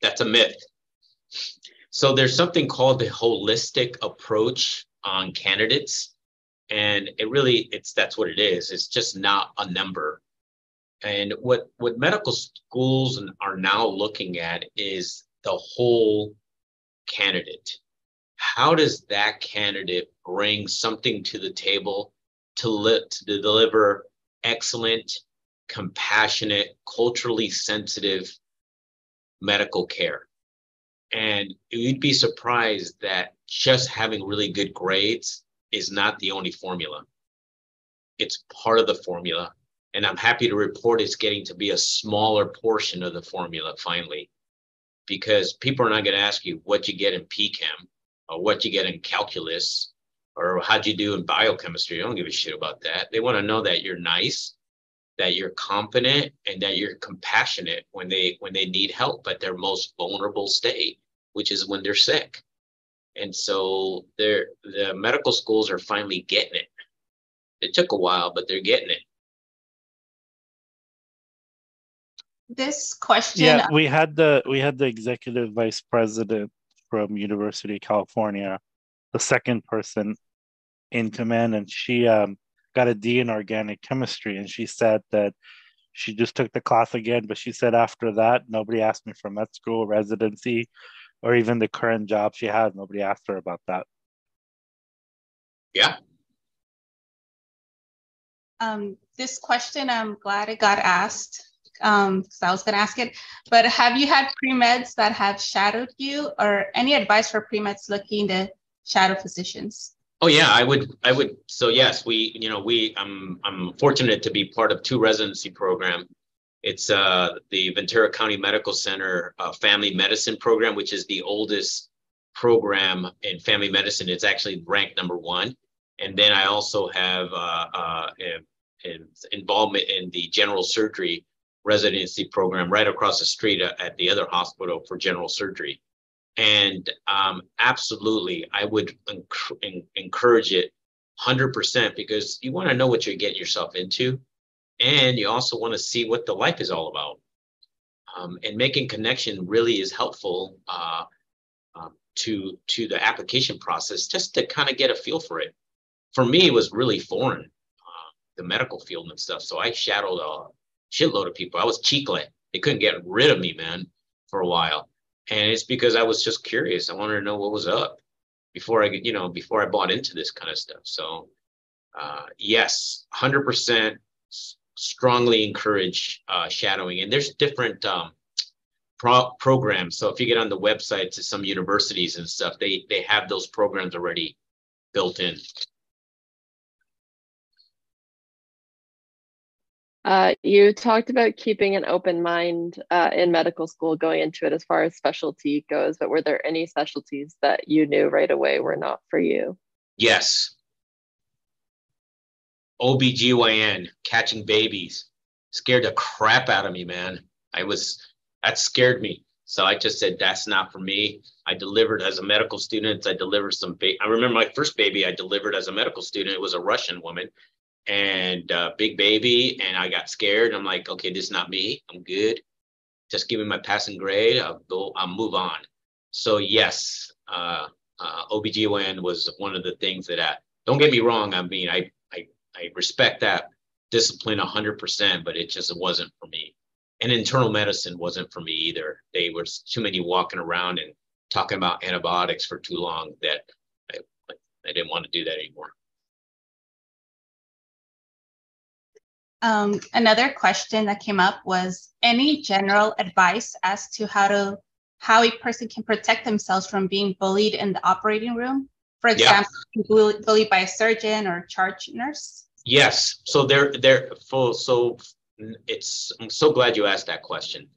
That's a myth. So there's something called the holistic approach on candidates. And it really, it's that's what it is. It's just not a number. And what, what medical schools are now looking at is the whole candidate how does that candidate bring something to the table to, li- to deliver excellent, compassionate, culturally sensitive medical care? And you'd be surprised that just having really good grades is not the only formula. It's part of the formula. And I'm happy to report it's getting to be a smaller portion of the formula finally, because people are not going to ask you what you get in PChem or what you get in calculus or how'd you do in biochemistry. I don't give a shit about that. They want to know that you're nice, that you're competent, and that you're compassionate when they when they need help at their most vulnerable state, which is when they're sick. And so they're the medical schools are finally getting it. It took a while, but they're getting it. This question Yeah, we had the we had the executive vice president from University of California, the second person in command, and she um, got a D in organic chemistry, and she said that she just took the class again, but she said after that nobody asked me for med school, residency, or even the current job she has. Nobody asked her about that. Yeah. Um, this question, I'm glad it got asked um because I was going to ask it. But have you had pre meds that have shadowed you, or any advice for pre meds looking to shadow physicians? Oh yeah, I would. I would. So yes, we. You know, we. I'm. I'm fortunate to be part of two residency program. It's uh, the Ventura County Medical Center uh, Family Medicine Program, which is the oldest program in family medicine. It's actually ranked number one. And then I also have uh, uh, involvement in the general surgery residency program right across the street at the other hospital for general surgery. And um, absolutely, I would enc- encourage it 100% because you want to know what you're getting yourself into. And you also want to see what the life is all about. Um, and making connection really is helpful uh, uh, to, to the application process just to kind of get a feel for it. For me, it was really foreign. Uh, the medical field and stuff. So I shadowed a shitload of people. I was cheeklet. They couldn't get rid of me, man, for a while. And it's because I was just curious. I wanted to know what was up before I, you know, before I bought into this kind of stuff. So, uh, yes, 100% strongly encourage uh, shadowing. And there's different um, pro- programs. So if you get on the website to some universities and stuff, they they have those programs already built in. Uh, you talked about keeping an open mind uh, in medical school going into it as far as specialty goes, but were there any specialties that you knew right away were not for you? Yes. OBGYN, catching babies, scared the crap out of me, man. I was, that scared me. So I just said, that's not for me. I delivered as a medical student. I delivered some, ba- I remember my first baby I delivered as a medical student. It was a Russian woman and uh, big baby. And I got scared. I'm like, okay, this is not me. I'm good. Just give me my passing grade. I'll go, I'll move on. So yes, uh, uh, OBGYN was one of the things that, I, don't get me wrong. I mean, I, I, I respect that discipline 100%, but it just wasn't for me. And internal medicine wasn't for me either. They were too many walking around and talking about antibiotics for too long that I, I didn't want to do that anymore. Um, another question that came up was any general advice as to how to how a person can protect themselves from being bullied in the operating room? For example, yeah. bullied by a surgeon or charge nurse. Yes. So they're they're full. So it's I'm so glad you asked that question.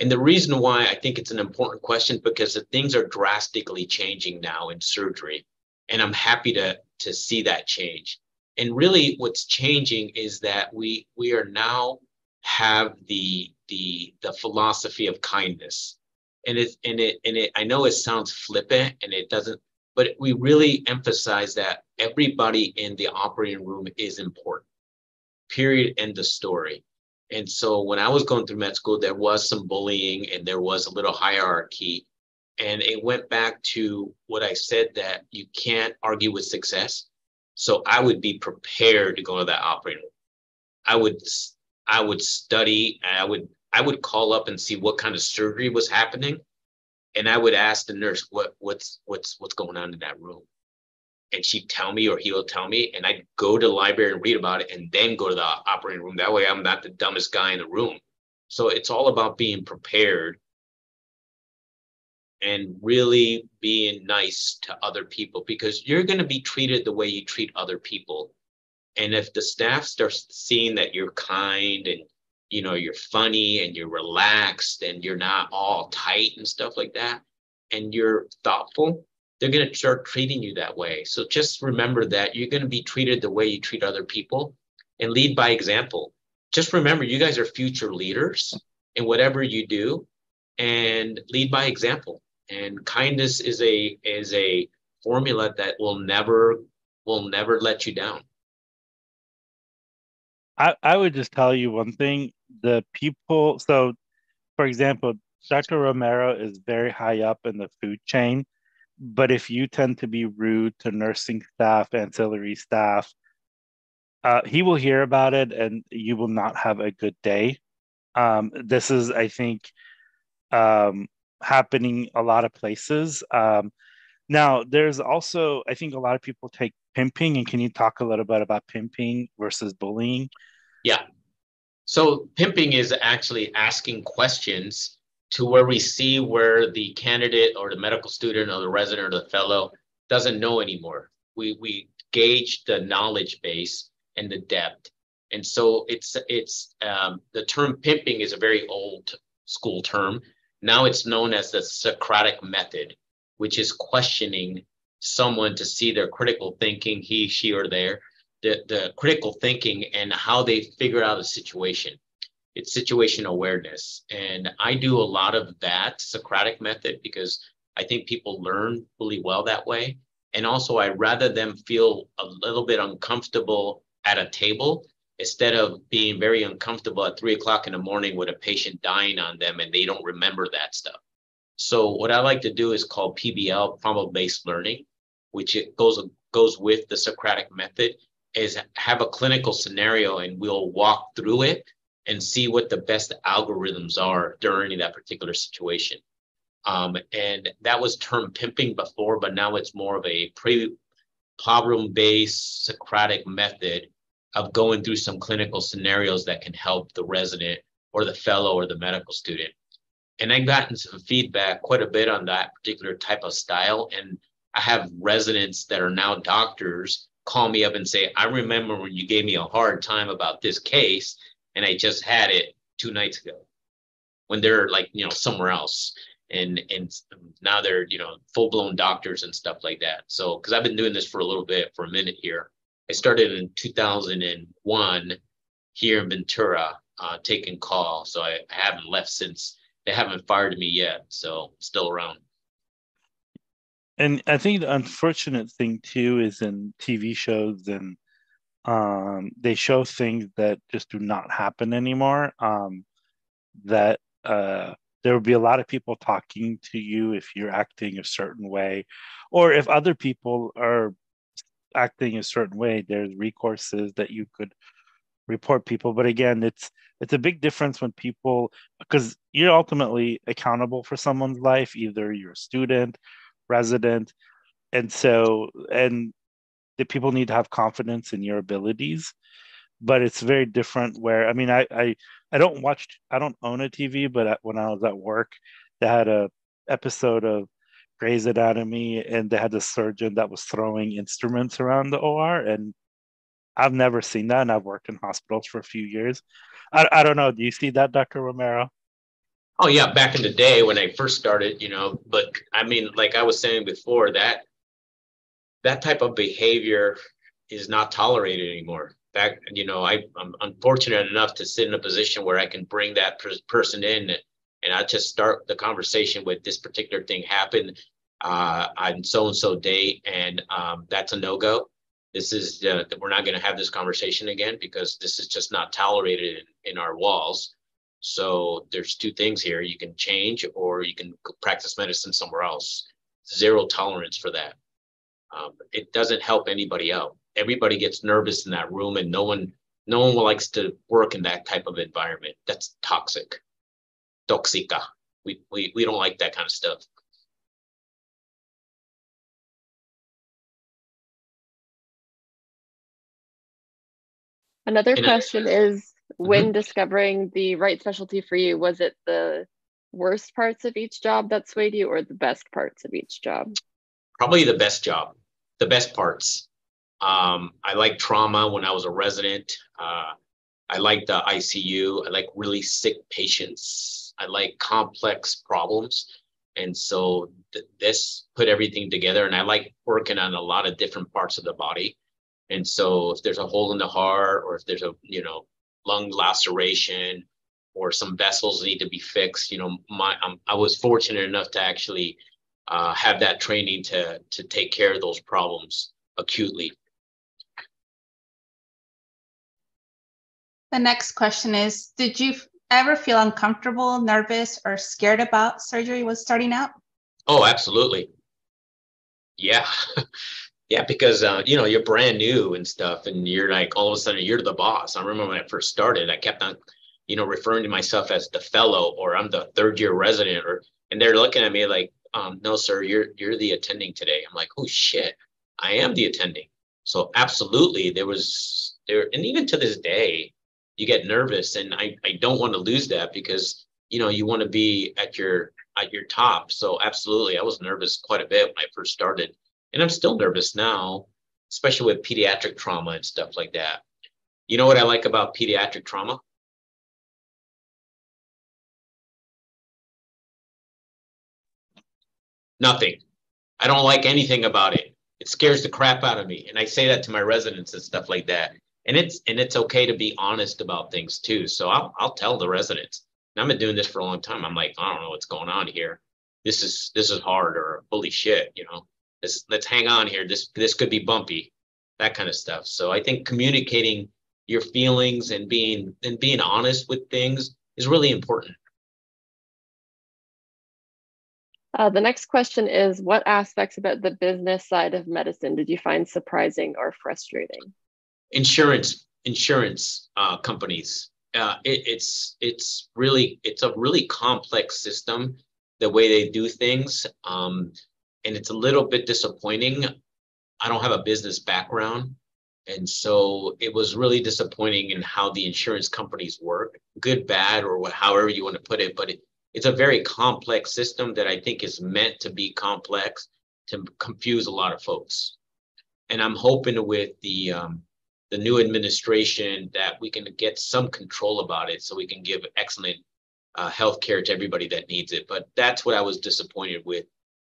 And the reason why I think it's an important question because the things are drastically changing now in surgery, and I'm happy to to see that change and really what's changing is that we we are now have the the the philosophy of kindness. And it and it and it i know it sounds flippant and it doesn't but we really emphasize that everybody in the operating room is important period end of story. And so when i was going through med school there was some bullying and there was a little hierarchy. And it went back to what i said that you can't argue with success so I would be prepared to go to that operating room. I would I would study. I would I would call up and see what kind of surgery was happening, and I would ask the nurse what what's what's what's going on in that room, and she'd tell me or he'll tell me, and I'd go to the library and read about it, and then go to the operating room. That way, I'm not the dumbest guy in the room. So it's all about being prepared and really being nice to other people because you're going to be treated the way you treat other people. And if the staff starts seeing that you're kind and you know you're funny and you're relaxed and you're not all tight and stuff like that and you're thoughtful, they're going to start treating you that way. So just remember that you're going to be treated the way you treat other people and lead by example. Just remember you guys are future leaders in whatever you do and lead by example and kindness is a is a formula that will never will never let you down. I, I would just tell you one thing. The people so for example dr. Romero is very high up in the food chain but if you tend to be rude to nursing staff ancillary staff uh, he will hear about it and you will not have a good day. Um, this is i think um, happening a lot of places. Um, now, there's also, I think a lot of people take pimping, and can you talk a little bit about pimping versus bullying? Yeah. So, pimping is actually asking questions to where we see where the candidate or the medical student or the resident or the fellow doesn't know anymore. We, we gauge the knowledge base and the depth. And so it's it's um, the term pimping is a very old school term now it's known as the Socratic method, which is questioning someone to see their critical thinking, he, she, or their, the, the critical thinking and how they figure out a situation. It's situation awareness. And I do a lot of that Socratic method because I think people learn really well that way. And also, I rather them feel a little bit uncomfortable at a table instead of being very uncomfortable at three o'clock in the morning with a patient dying on them and they don't remember that stuff. So what I like to do is called PBL, problem-based learning, which it goes goes with the Socratic method. is have a clinical scenario and we'll walk through it and see what the best algorithms are during that particular situation. Um, and that was term pimping before, but now it's more of a pre problem based Socratic method of going through some clinical scenarios that can help the resident or the fellow or the medical student. And I've gotten some feedback quite a bit on that particular type of style. And I have residents that are now doctors call me up and say, I remember when you gave me a hard time about this case, and I just had it two nights ago when they're like, you know, somewhere else. And and now they're, you know, full-blown doctors and stuff like that. So because I've been doing this for a little bit, for a minute here. I started in 2001 here in Ventura, uh, taking call. So I, I haven't left since. They haven't fired me yet, so still around. And I think the unfortunate thing too is in TV shows and um, they show things that just do not happen anymore. Um, that uh, there will be a lot of people talking to you if you're acting a certain way, or if other people are acting a certain way. There's recourses that you could report people, but again, it's it's a big difference when people because you're ultimately accountable for someone's life. Either you're a student, resident, and so and the people need to have confidence in your abilities but it's very different where i mean i i, I don't watch i don't own a tv but when i was at work they had a episode of Grey's Anatomy and they had a surgeon that was throwing instruments around the OR and I've never seen that and I've worked in hospitals for a few years. I, I don't know. Do you see that, Dr. Romero? Oh yeah, back in the day when I first started, you know, but I mean, like I was saying before, that that type of behavior is not tolerated anymore. That you know, I, I'm unfortunate enough to sit in a position where I can bring that per- person in and I just start the conversation with this particular thing happened uh, on so and so date, and um, that's a no go. This is uh, we're not going to have this conversation again because this is just not tolerated in, in our walls. So there's two things here: you can change, or you can practice medicine somewhere else. Zero tolerance for that um, it doesn't help anybody out. Everybody gets nervous in that room, and no one no one likes to work in that type of environment. That's toxic, toxica. We we we don't like that kind of stuff. Another and question is when mm-hmm. discovering the right specialty for you, was it the worst parts of each job that swayed you or the best parts of each job? Probably the best job the best parts. Um, I like trauma when I was a resident. Uh, I like the ICU. I like really sick patients. I like complex problems. And so th- this put everything together. And I like working on a lot of different parts of the body. And so if there's a hole in the heart or if there's a, you know, lung laceration or some vessels need to be fixed, you know, my, I'm, I was fortunate enough to actually uh, have that training to to take care of those problems acutely. The next question is, did you ever feel uncomfortable, nervous, or scared about surgery was starting out? Oh, absolutely. Yeah. <laughs> yeah, because uh, you know, you're brand new and stuff, and you're like all of a sudden you're the boss. I remember when I first started, I kept on, you know, referring to myself as the fellow or I'm the third year resident or and they're looking at me like, um, no, sir, you're you're the attending today. I'm like, oh shit, I am the attending. So absolutely, there was there, and even to this day, you get nervous, and I I don't want to lose that because you know you want to be at your at your top. So absolutely, I was nervous quite a bit when I first started, and I'm still nervous now, especially with pediatric trauma and stuff like that. You know what I like about pediatric trauma? Nothing. I don't like anything about it. It scares the crap out of me. And I say that to my residents and stuff like that. And it's and it's okay to be honest about things too. So I'll I'll tell the residents. And I've been doing this for a long time. I'm like, I don't know what's going on here. This is this is hard or holy shit, you know. This let's hang on here. This this could be bumpy, that kind of stuff. So I think communicating your feelings and being and being honest with things is really important. Uh, the next question is What aspects about the business side of medicine did you find surprising or frustrating? insurance insurance uh, companies. Uh, it, it's it's really it's a really complex system the way they do things, um, and it's a little bit disappointing. I don't have a business background, and so it was really disappointing in how the insurance companies work, good, bad, or what, however you want to put it. But it, it's a very complex system that I think is meant to be complex to confuse a lot of folks. And I'm hoping with the um, the new administration that we can get some control about it so we can give excellent uh, health care to everybody that needs it. But that's what I was disappointed with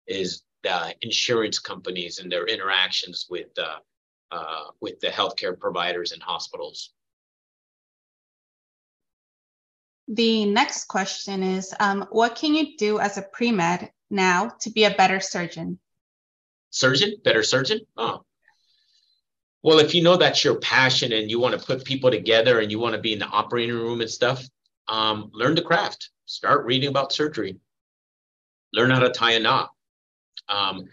is the insurance companies and their interactions with uh, uh, with the healthcare providers and hospitals. The next question is, um, what can you do as a pre-med now to be a better surgeon? Surgeon? Better surgeon? Oh. Well, if you know that's your passion and you want to put people together and you want to be in the operating room and stuff, um, learn the craft. Start reading about surgery. Learn how to tie a knot. Um,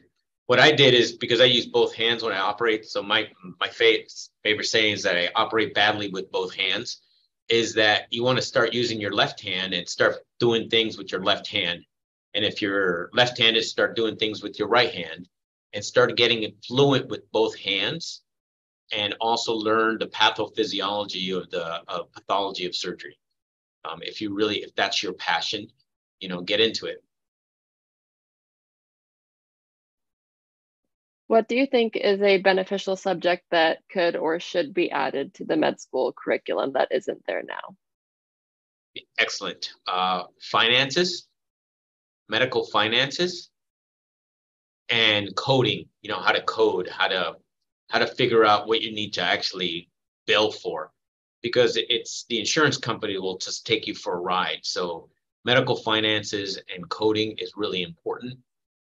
what I did is because I use both hands when I operate. So my my favorite saying is that I operate badly with both hands. Is that you want to start using your left hand and start doing things with your left hand, and if you're left-handed, start doing things with your right hand, and start getting fluent with both hands, and also learn the pathophysiology of the of pathology of surgery. Um, if you really if that's your passion, you know, get into it. What do you think is a beneficial subject that could or should be added to the med school curriculum that isn't there now? Excellent. Uh, finances, medical finances, and coding. You know how to code, how to how to figure out what you need to actually bill for, because it's the insurance company will just take you for a ride. So medical finances and coding is really important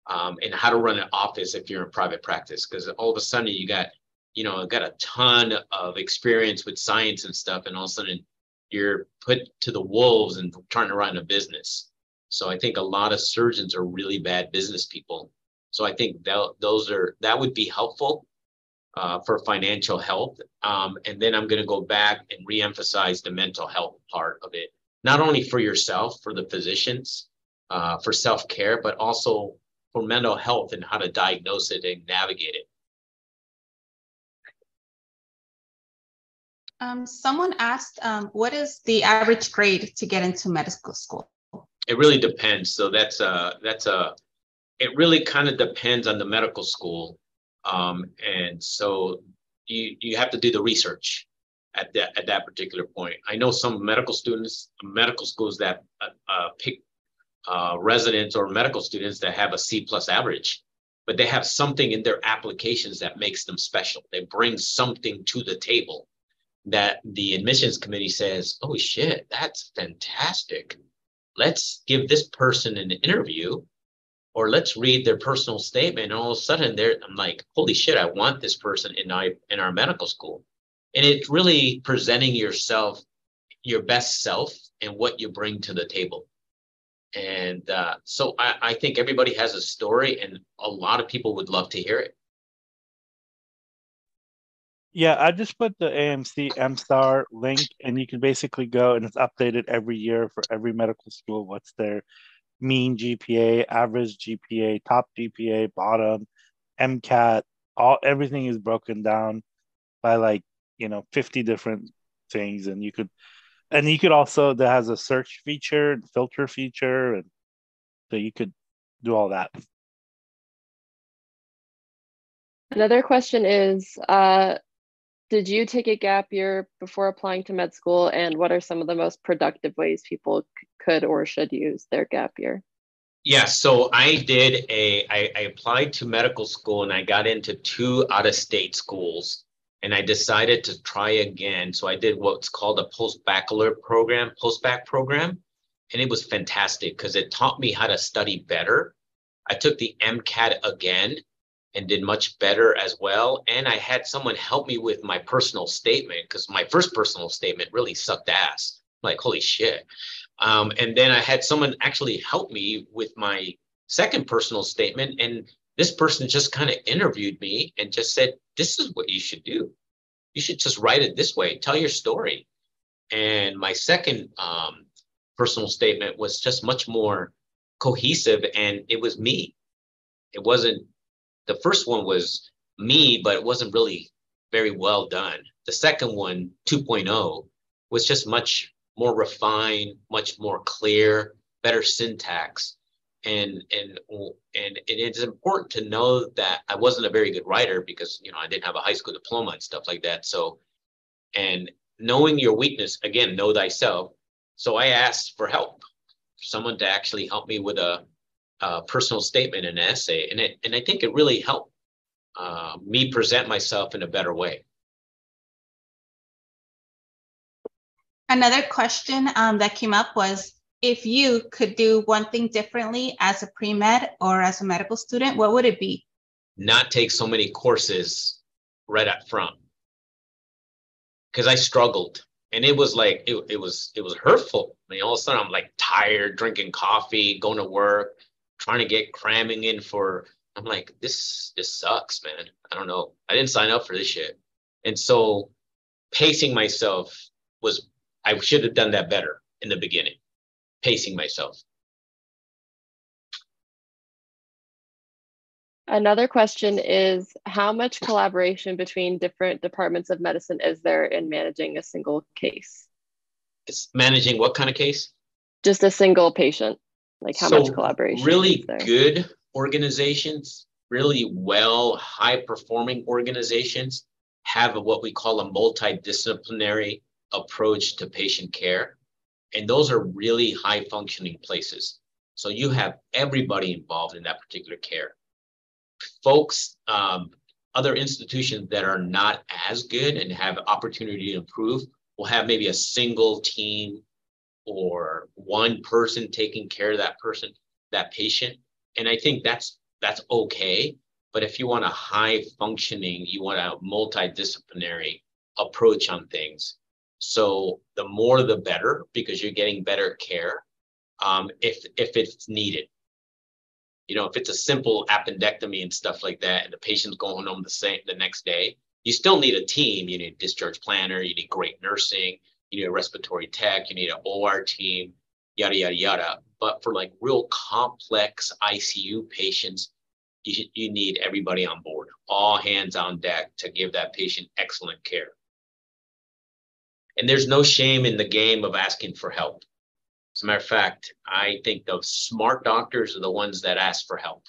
um, and how to run an office if you're in private practice. Because all of a sudden you got, you know, got a ton of experience with science and stuff, and all of a sudden you're put to the wolves and trying to run a business. So I think a lot of surgeons are really bad business people. So I think that those are that would be helpful uh, for financial health. Um, and then I'm going to go back and reemphasize the mental health part of it, not only for yourself, for the physicians, uh, for self care, but also for mental health and how to diagnose it and navigate it. Um, someone asked, um, what is the average grade to get into medical school? It really depends. So that's a that's a it really kind of depends on the medical school, um, and so you you have to do the research at that at that particular point. I know some medical students, medical schools that uh, uh, pick uh, residents or medical students that have a C plus average, but they have something in their applications that makes them special. They bring something to the table that the admissions committee says, oh shit, that's fantastic. Let's give this person an interview or let's read their personal statement. And all of a sudden they're, I'm like, holy shit, I want this person in our, in our medical school. And it's really presenting yourself, your best self and what you bring to the table. And uh, so I, I think everybody has a story, and a lot of people would love to hear it. Yeah, I just put the AMC MSAR link, and you can basically go and it's updated every year for every medical school. What's their mean GPA, average GPA, top GPA, bottom, MCAT, all everything is broken down by like you know 50 different things, and you could and you could also that has a search feature and filter feature and so you could do all that. Another question is uh, did you take a gap year before applying to med school? And what are some of the most productive ways people could or should use their gap year? Yeah so i did a I, I applied to medical school and i got into two out of state schools and I decided to try again. So I did what's called a post-baccalaureate program, post-bac program, and it was fantastic because it taught me how to study better. I took the MCAT again and did much better as well. And I had someone help me with my personal statement because my first personal statement really sucked ass. like, holy shit. Um, and then I had someone actually help me with my second personal statement. And this person just kind of interviewed me and just said, this is what you should do. you should just write it this way. Tell your story. And my second um, personal statement was just much more cohesive, and it was me. It wasn't. The first one was me, but it wasn't really very well done. The second one, 2.0, was just much more refined, much more clear, better syntax. And and and it is important to know that I wasn't a very good writer because you know I didn't have a high school diploma and stuff like that. So, and knowing your weakness again, know thyself. So I asked for help, someone to actually help me with a, a personal statement, an essay, and it and I think it really helped uh, me present myself in a better way. Another question um, that came up was if you could do one thing differently as a pre med or as a medical student, what would it be? Not take so many courses right up front because I struggled and it was like it, it was it was hurtful. I mean, all of a sudden I'm like tired, drinking coffee, going to work, trying to get cramming in for. I'm like, this this sucks, man. I don't know. I didn't sign up for this shit, and so pacing myself was I should have done that better in the beginning, pacing myself. Another question is how much collaboration between different departments of medicine is there in managing a single case? It's managing what kind of case? Just a single patient. Like how so much collaboration? Really good organizations, really well, high performing organizations have what we call a multidisciplinary approach to patient care. And those are really high functioning places. So you have everybody involved in that particular care. Folks, um, other institutions that are not as good and have opportunity to improve will have maybe a single team or one person taking care of that person, that patient. And I think that's that's okay. But if you want a high functioning, you want a multidisciplinary approach on things, so the more the better because you're getting better care um, if if it's needed. You know, if it's a simple appendectomy and stuff like that, and the patient's going home the same the next day, you still need a team. You need a discharge planner. You need great nursing. You need a respiratory tech. You need an OR team. Yada yada yada. But for like real complex ICU patients, you, you need everybody on board, all hands on deck to give that patient excellent care. And there's no shame in the game of asking for help. As a matter of fact, I think the smart doctors are the ones that ask for help.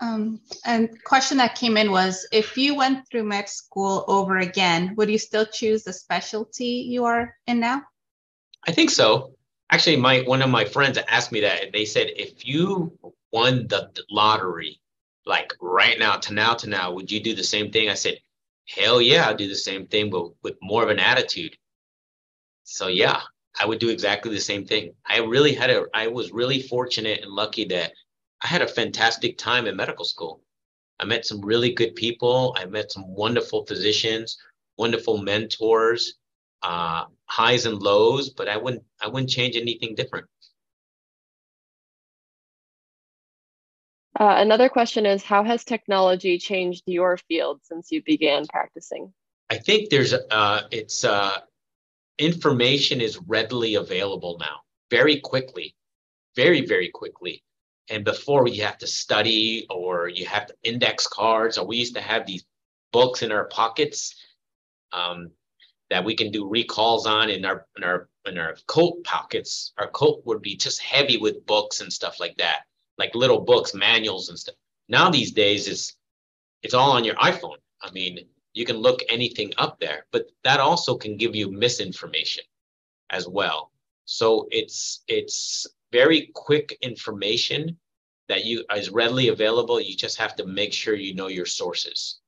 Um, and question that came in was, if you went through med school over again, would you still choose the specialty you are in now? I think so. Actually, my one of my friends asked me that. They said, if you won the lottery, like right now to now to now, would you do the same thing? I said, hell yeah, I'll do the same thing, but with more of an attitude. So yeah, I would do exactly the same thing. I really had a, I was really fortunate and lucky that I had a fantastic time in medical school. I met some really good people. I met some wonderful physicians, wonderful mentors, uh, highs and lows, but I wouldn't, I wouldn't change anything different. Uh, another question is How has technology changed your field since you began practicing? I think there's, uh, it's, uh, information is readily available now very quickly, very, very quickly. And before you have to study or you have to index cards, or we used to have these books in our pockets um, that we can do recalls on in our in our in our coat pockets. Our coat would be just heavy with books and stuff like that like little books, manuals and stuff. Now these days it's it's all on your iPhone. I mean, you can look anything up there, but that also can give you misinformation as well. So it's it's very quick information that you is readily available. You just have to make sure you know your sources.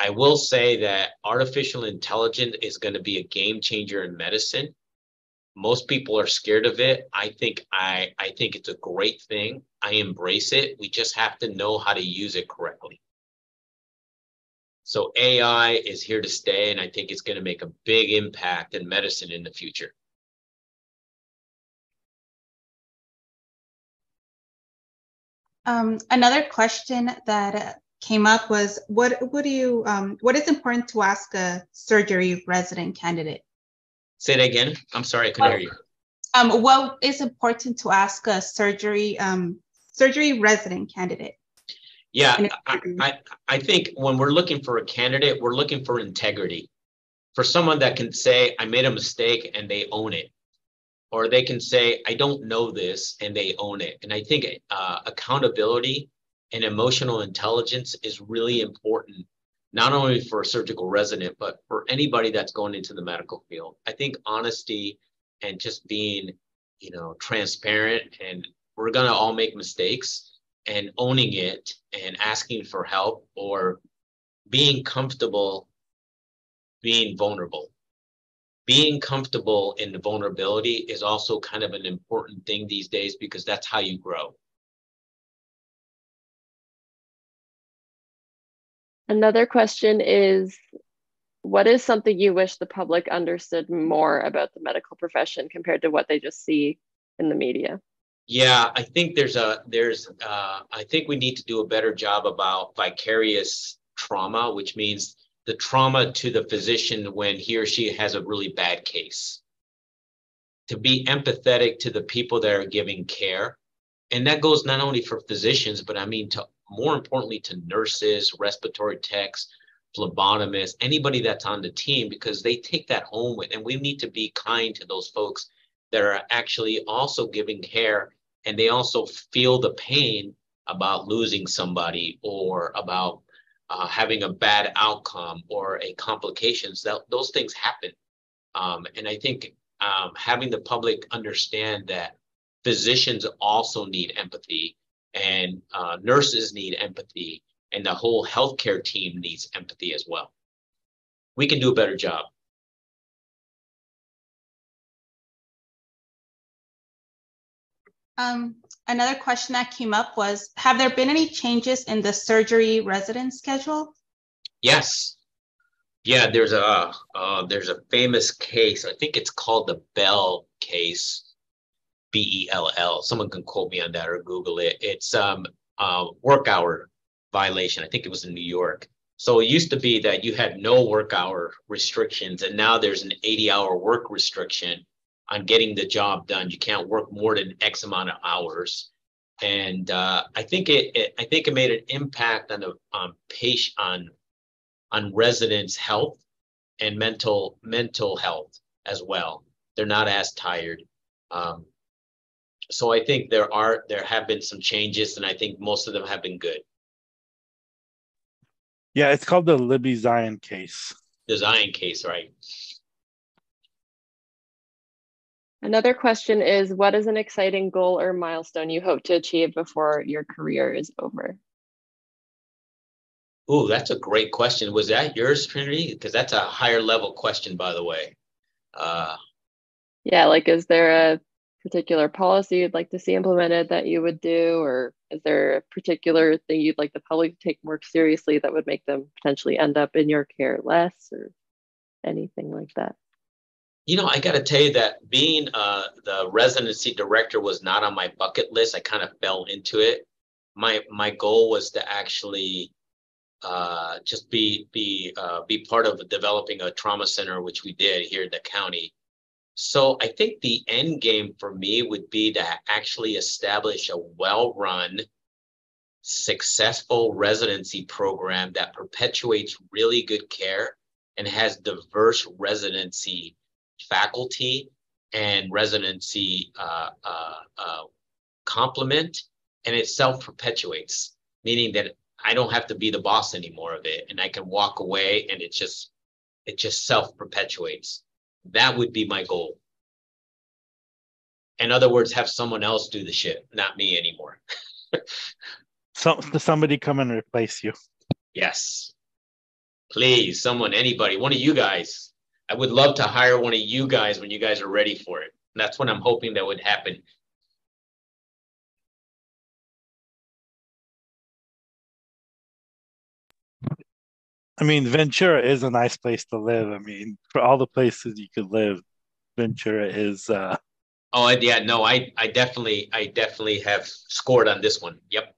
I will say that artificial intelligence is going to be a game changer in medicine. Most people are scared of it. I think I I think it's a great thing. I embrace it. We just have to know how to use it correctly. So AI is here to stay, and I think it's going to make a big impact in medicine in the future. Um, another question that came up was what what do you um, what is important to ask a surgery resident candidate? Say it again. I'm sorry, I couldn't hear you. Um, it's important to ask a surgery um, surgery resident candidate? Yeah, I, I, I think when we're looking for a candidate, we're looking for integrity. For someone that can say, I made a mistake and they own it. Or they can say, I don't know this and they own it. And I think uh, accountability and emotional intelligence is really important, not only for a surgical resident, but for anybody that's going into the medical field. I think honesty and just being, you know, transparent and we're going to all make mistakes and owning it and asking for help or being comfortable being vulnerable. Being comfortable in the vulnerability is also kind of an important thing these days because that's how you grow. Another question is what is something you wish the public understood more about the medical profession compared to what they just see in the media? Yeah, I think there's a there's uh, I think we need to do a better job about vicarious trauma, which means the trauma to the physician when he or she has a really bad case. To be empathetic to the people that are giving care, and that goes not only for physicians, but I mean to more importantly to nurses, respiratory techs, phlebotomists, anybody that's on the team, because they take that home with, and we need to be kind to those folks that are actually also giving care and they also feel the pain about losing somebody or about uh, having a bad outcome or a complications that those things happen. Um, and i think um, having the public understand that physicians also need empathy and uh, nurses need empathy and the whole healthcare team needs empathy as well we can do a better job Um, another question that came up was, have there been any changes in the surgery resident schedule? Yes. Yeah, there's a uh, there's a famous case. I think it's called the Bell case, B E L L. Someone can quote me on that or Google it. It's um uh, work hour violation. I think it was in New York. So it used to be that you had no work hour restrictions, and now there's an 80 hour work restriction on getting the job done. You can't work more than X amount of hours. And uh, I think it, it, I think it made an impact on the on patient on on residents' health and mental mental health as well. They're not as tired. Um, so I think there are there have been some changes, and I think most of them have been good. Yeah, it's called the Libby Zion case. The Zion case, right? Another question is what is an exciting goal or milestone you hope to achieve before your career is over? Oh, that's a great question. Was that yours, Trinity? Because that's a higher level question, by the way. Uh, yeah, like is there a particular policy you'd like to see implemented that you would do, or is there a particular thing you'd like the public to take more seriously that would make them potentially end up in your care less, or anything like that? You know, I got to tell you that being uh, the residency director was not on my bucket list. I kind of fell into it. My my goal was to actually uh, just be be uh, be part of developing a trauma center, which we did here in the county. So I think the end game for me would be to actually establish a well-run, successful residency program that perpetuates really good care and has diverse residency faculty and residency uh, uh, uh, complement, and it self perpetuates, meaning that I don't have to be the boss anymore of it, and I can walk away, and it just it just self perpetuates. That would be my goal. In other words, have someone else do the shit, not me anymore. <laughs> so somebody come and replace you. Yes. Please, someone, anybody, one of you guys, I would love to hire one of you guys when you guys are ready for it. And that's what I'm hoping that would happen. I mean, Ventura is a nice place to live. I mean, for all the places you could live, Ventura is. Uh... Oh yeah, no, I I definitely I definitely have scored on this one. Yep.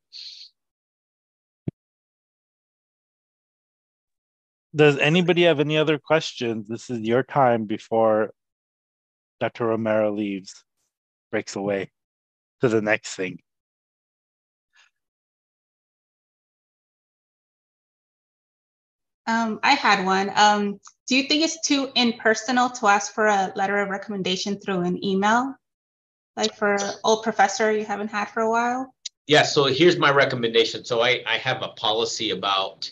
Does anybody have any other questions? This is your time before Dr. Romero leaves, breaks away to the next thing. Um, I had one. Um, do you think it's too impersonal to ask for a letter of recommendation through an email? Like for old professor you haven't had for a while? Yeah, so here's my recommendation. So I, I have a policy about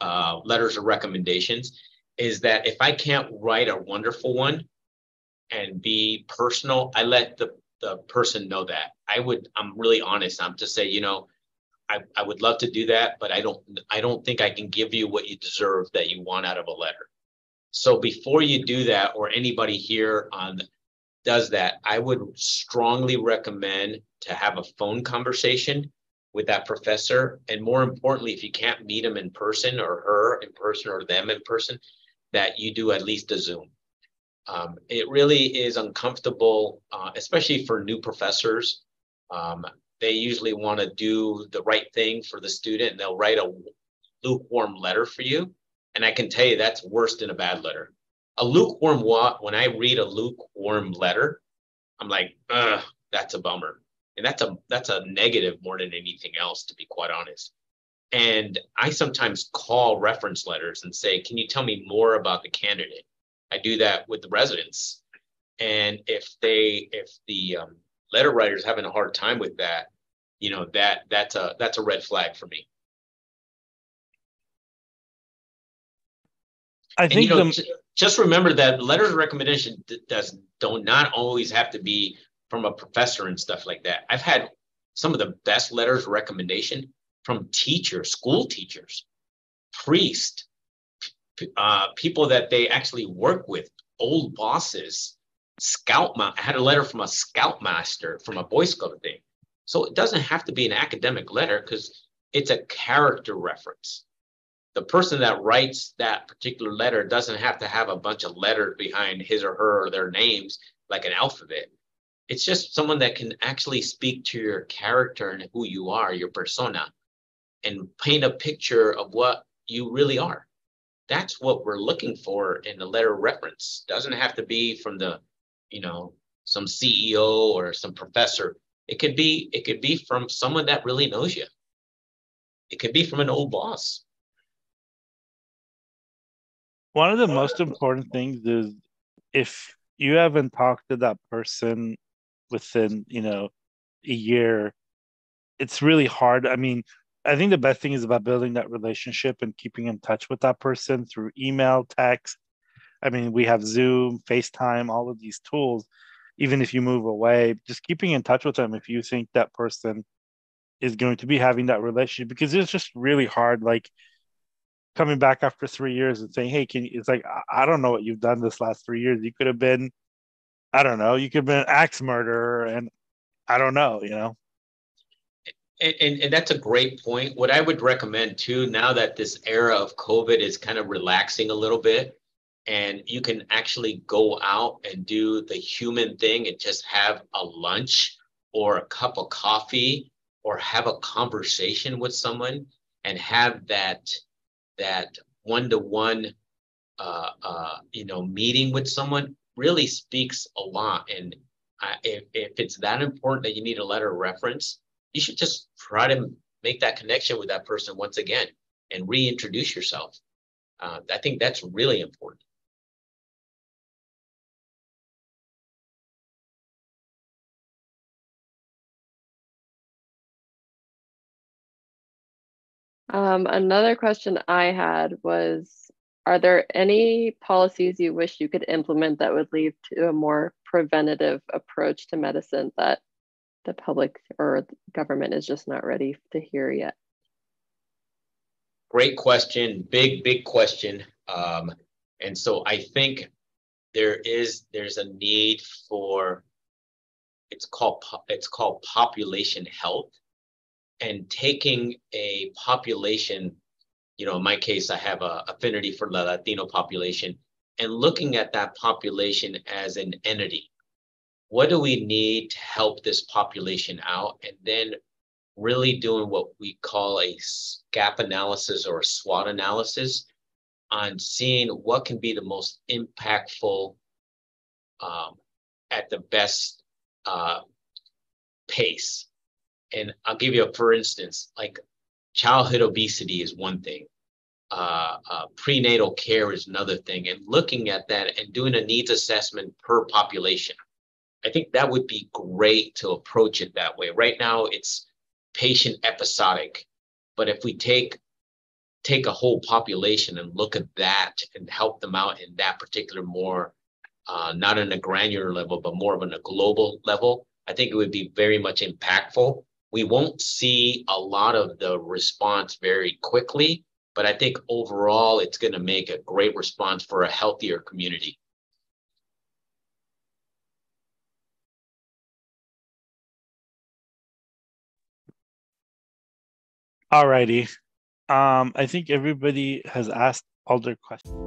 uh, letters of recommendations is that if I can't write a wonderful one and be personal, I let the, the person know that. I would, I'm really honest. I'm just say, you know, I, I would love to do that, but I don't I don't think I can give you what you deserve that you want out of a letter. So before you do that, or anybody here on does that, I would strongly recommend to have a phone conversation with that professor. And more importantly, if you can't meet him in person or her in person or them in person, that you do at least a Zoom. Um, it really is uncomfortable, uh, especially for new professors. Um, they usually want to do the right thing for the student and they'll write a lukewarm letter for you. And I can tell you that's worse than a bad letter. A lukewarm when I read a lukewarm letter, I'm like, ugh, that's a bummer. And that's a that's a negative more than anything else, to be quite honest. And I sometimes call reference letters and say, Can you tell me more about the candidate? I do that with the residents. And if they if the um, letter writers having a hard time with that, you know, that that's a that's a red flag for me. I and, think you know, the, just remember that letters of recommendation does don't not always have to be from a professor and stuff like that. I've had some of the best letters of recommendation from teachers, school teachers, priests, uh, people that they actually work with, old bosses, scout. Ma- I had a letter from a scoutmaster from a Boy Scout thing. So it doesn't have to be an academic letter because it's a character reference. The person that writes that particular letter doesn't have to have a bunch of letters behind his or her or their names like an alphabet. It's just someone that can actually speak to your character and who you are, your persona, and paint a picture of what you really are. That's what we're looking for in a letter reference. Doesn't have to be from the you know, some CEO or some professor. It could be it could be from someone that really knows you. It could be from an old boss. One of the most important things is if you haven't talked to that person within, you know, a year, it's really hard. I mean, I think the best thing is about building that relationship and keeping in touch with that person through email, text, I mean, we have Zoom, FaceTime, all of these tools. Even if you move away, just keeping in touch with them if you think that person is going to be having that relationship because it's just really hard. Like coming back after three years and saying, "Hey, can you?" It's like I don't know what you've done this last three years. You could have been, I don't know, you could have been an axe murderer, and I don't know, you know. And, and, and, that's a great point. What I would recommend too, now that this era of COVID is kind of relaxing a little bit, and you can actually go out and do the human thing and just have a lunch or a cup of coffee or have a conversation with someone and have that that one-to-one uh, uh, you know meeting with someone really speaks a lot. And uh, if, if it's that important that you need a letter of reference you should just try to make that connection with that person once again and reintroduce yourself. Uh, i think that's really important Um, another question I had was, are there any policies you wish you could implement that would lead to a more preventative approach to medicine that the public or the government is just not ready to hear yet? Great question, big, big question. Um, and so I think there is there's a need for it's called it's called population health and taking a population, you know, in my case, I have a affinity for the Latino population, and looking at that population as an entity. What do we need to help this population out? And then really doing what we call a gap analysis or a SWOT analysis on seeing what can be the most impactful um, at the best uh, pace. And I'll give you a for instance, like childhood obesity is one thing. Uh, uh, prenatal care is another thing. And looking at that and doing a needs assessment per population. I think that would be great to approach it that way. Right now, it's patient episodic. But if we take take a whole population and look at that and help them out in that particular more uh, not on a granular level, but more of on a global level, I think it would be very much impactful. We won't see a lot of the response very quickly, but I think overall it's going to make a great response for a healthier community. All righty. Um, I think everybody has asked all their questions.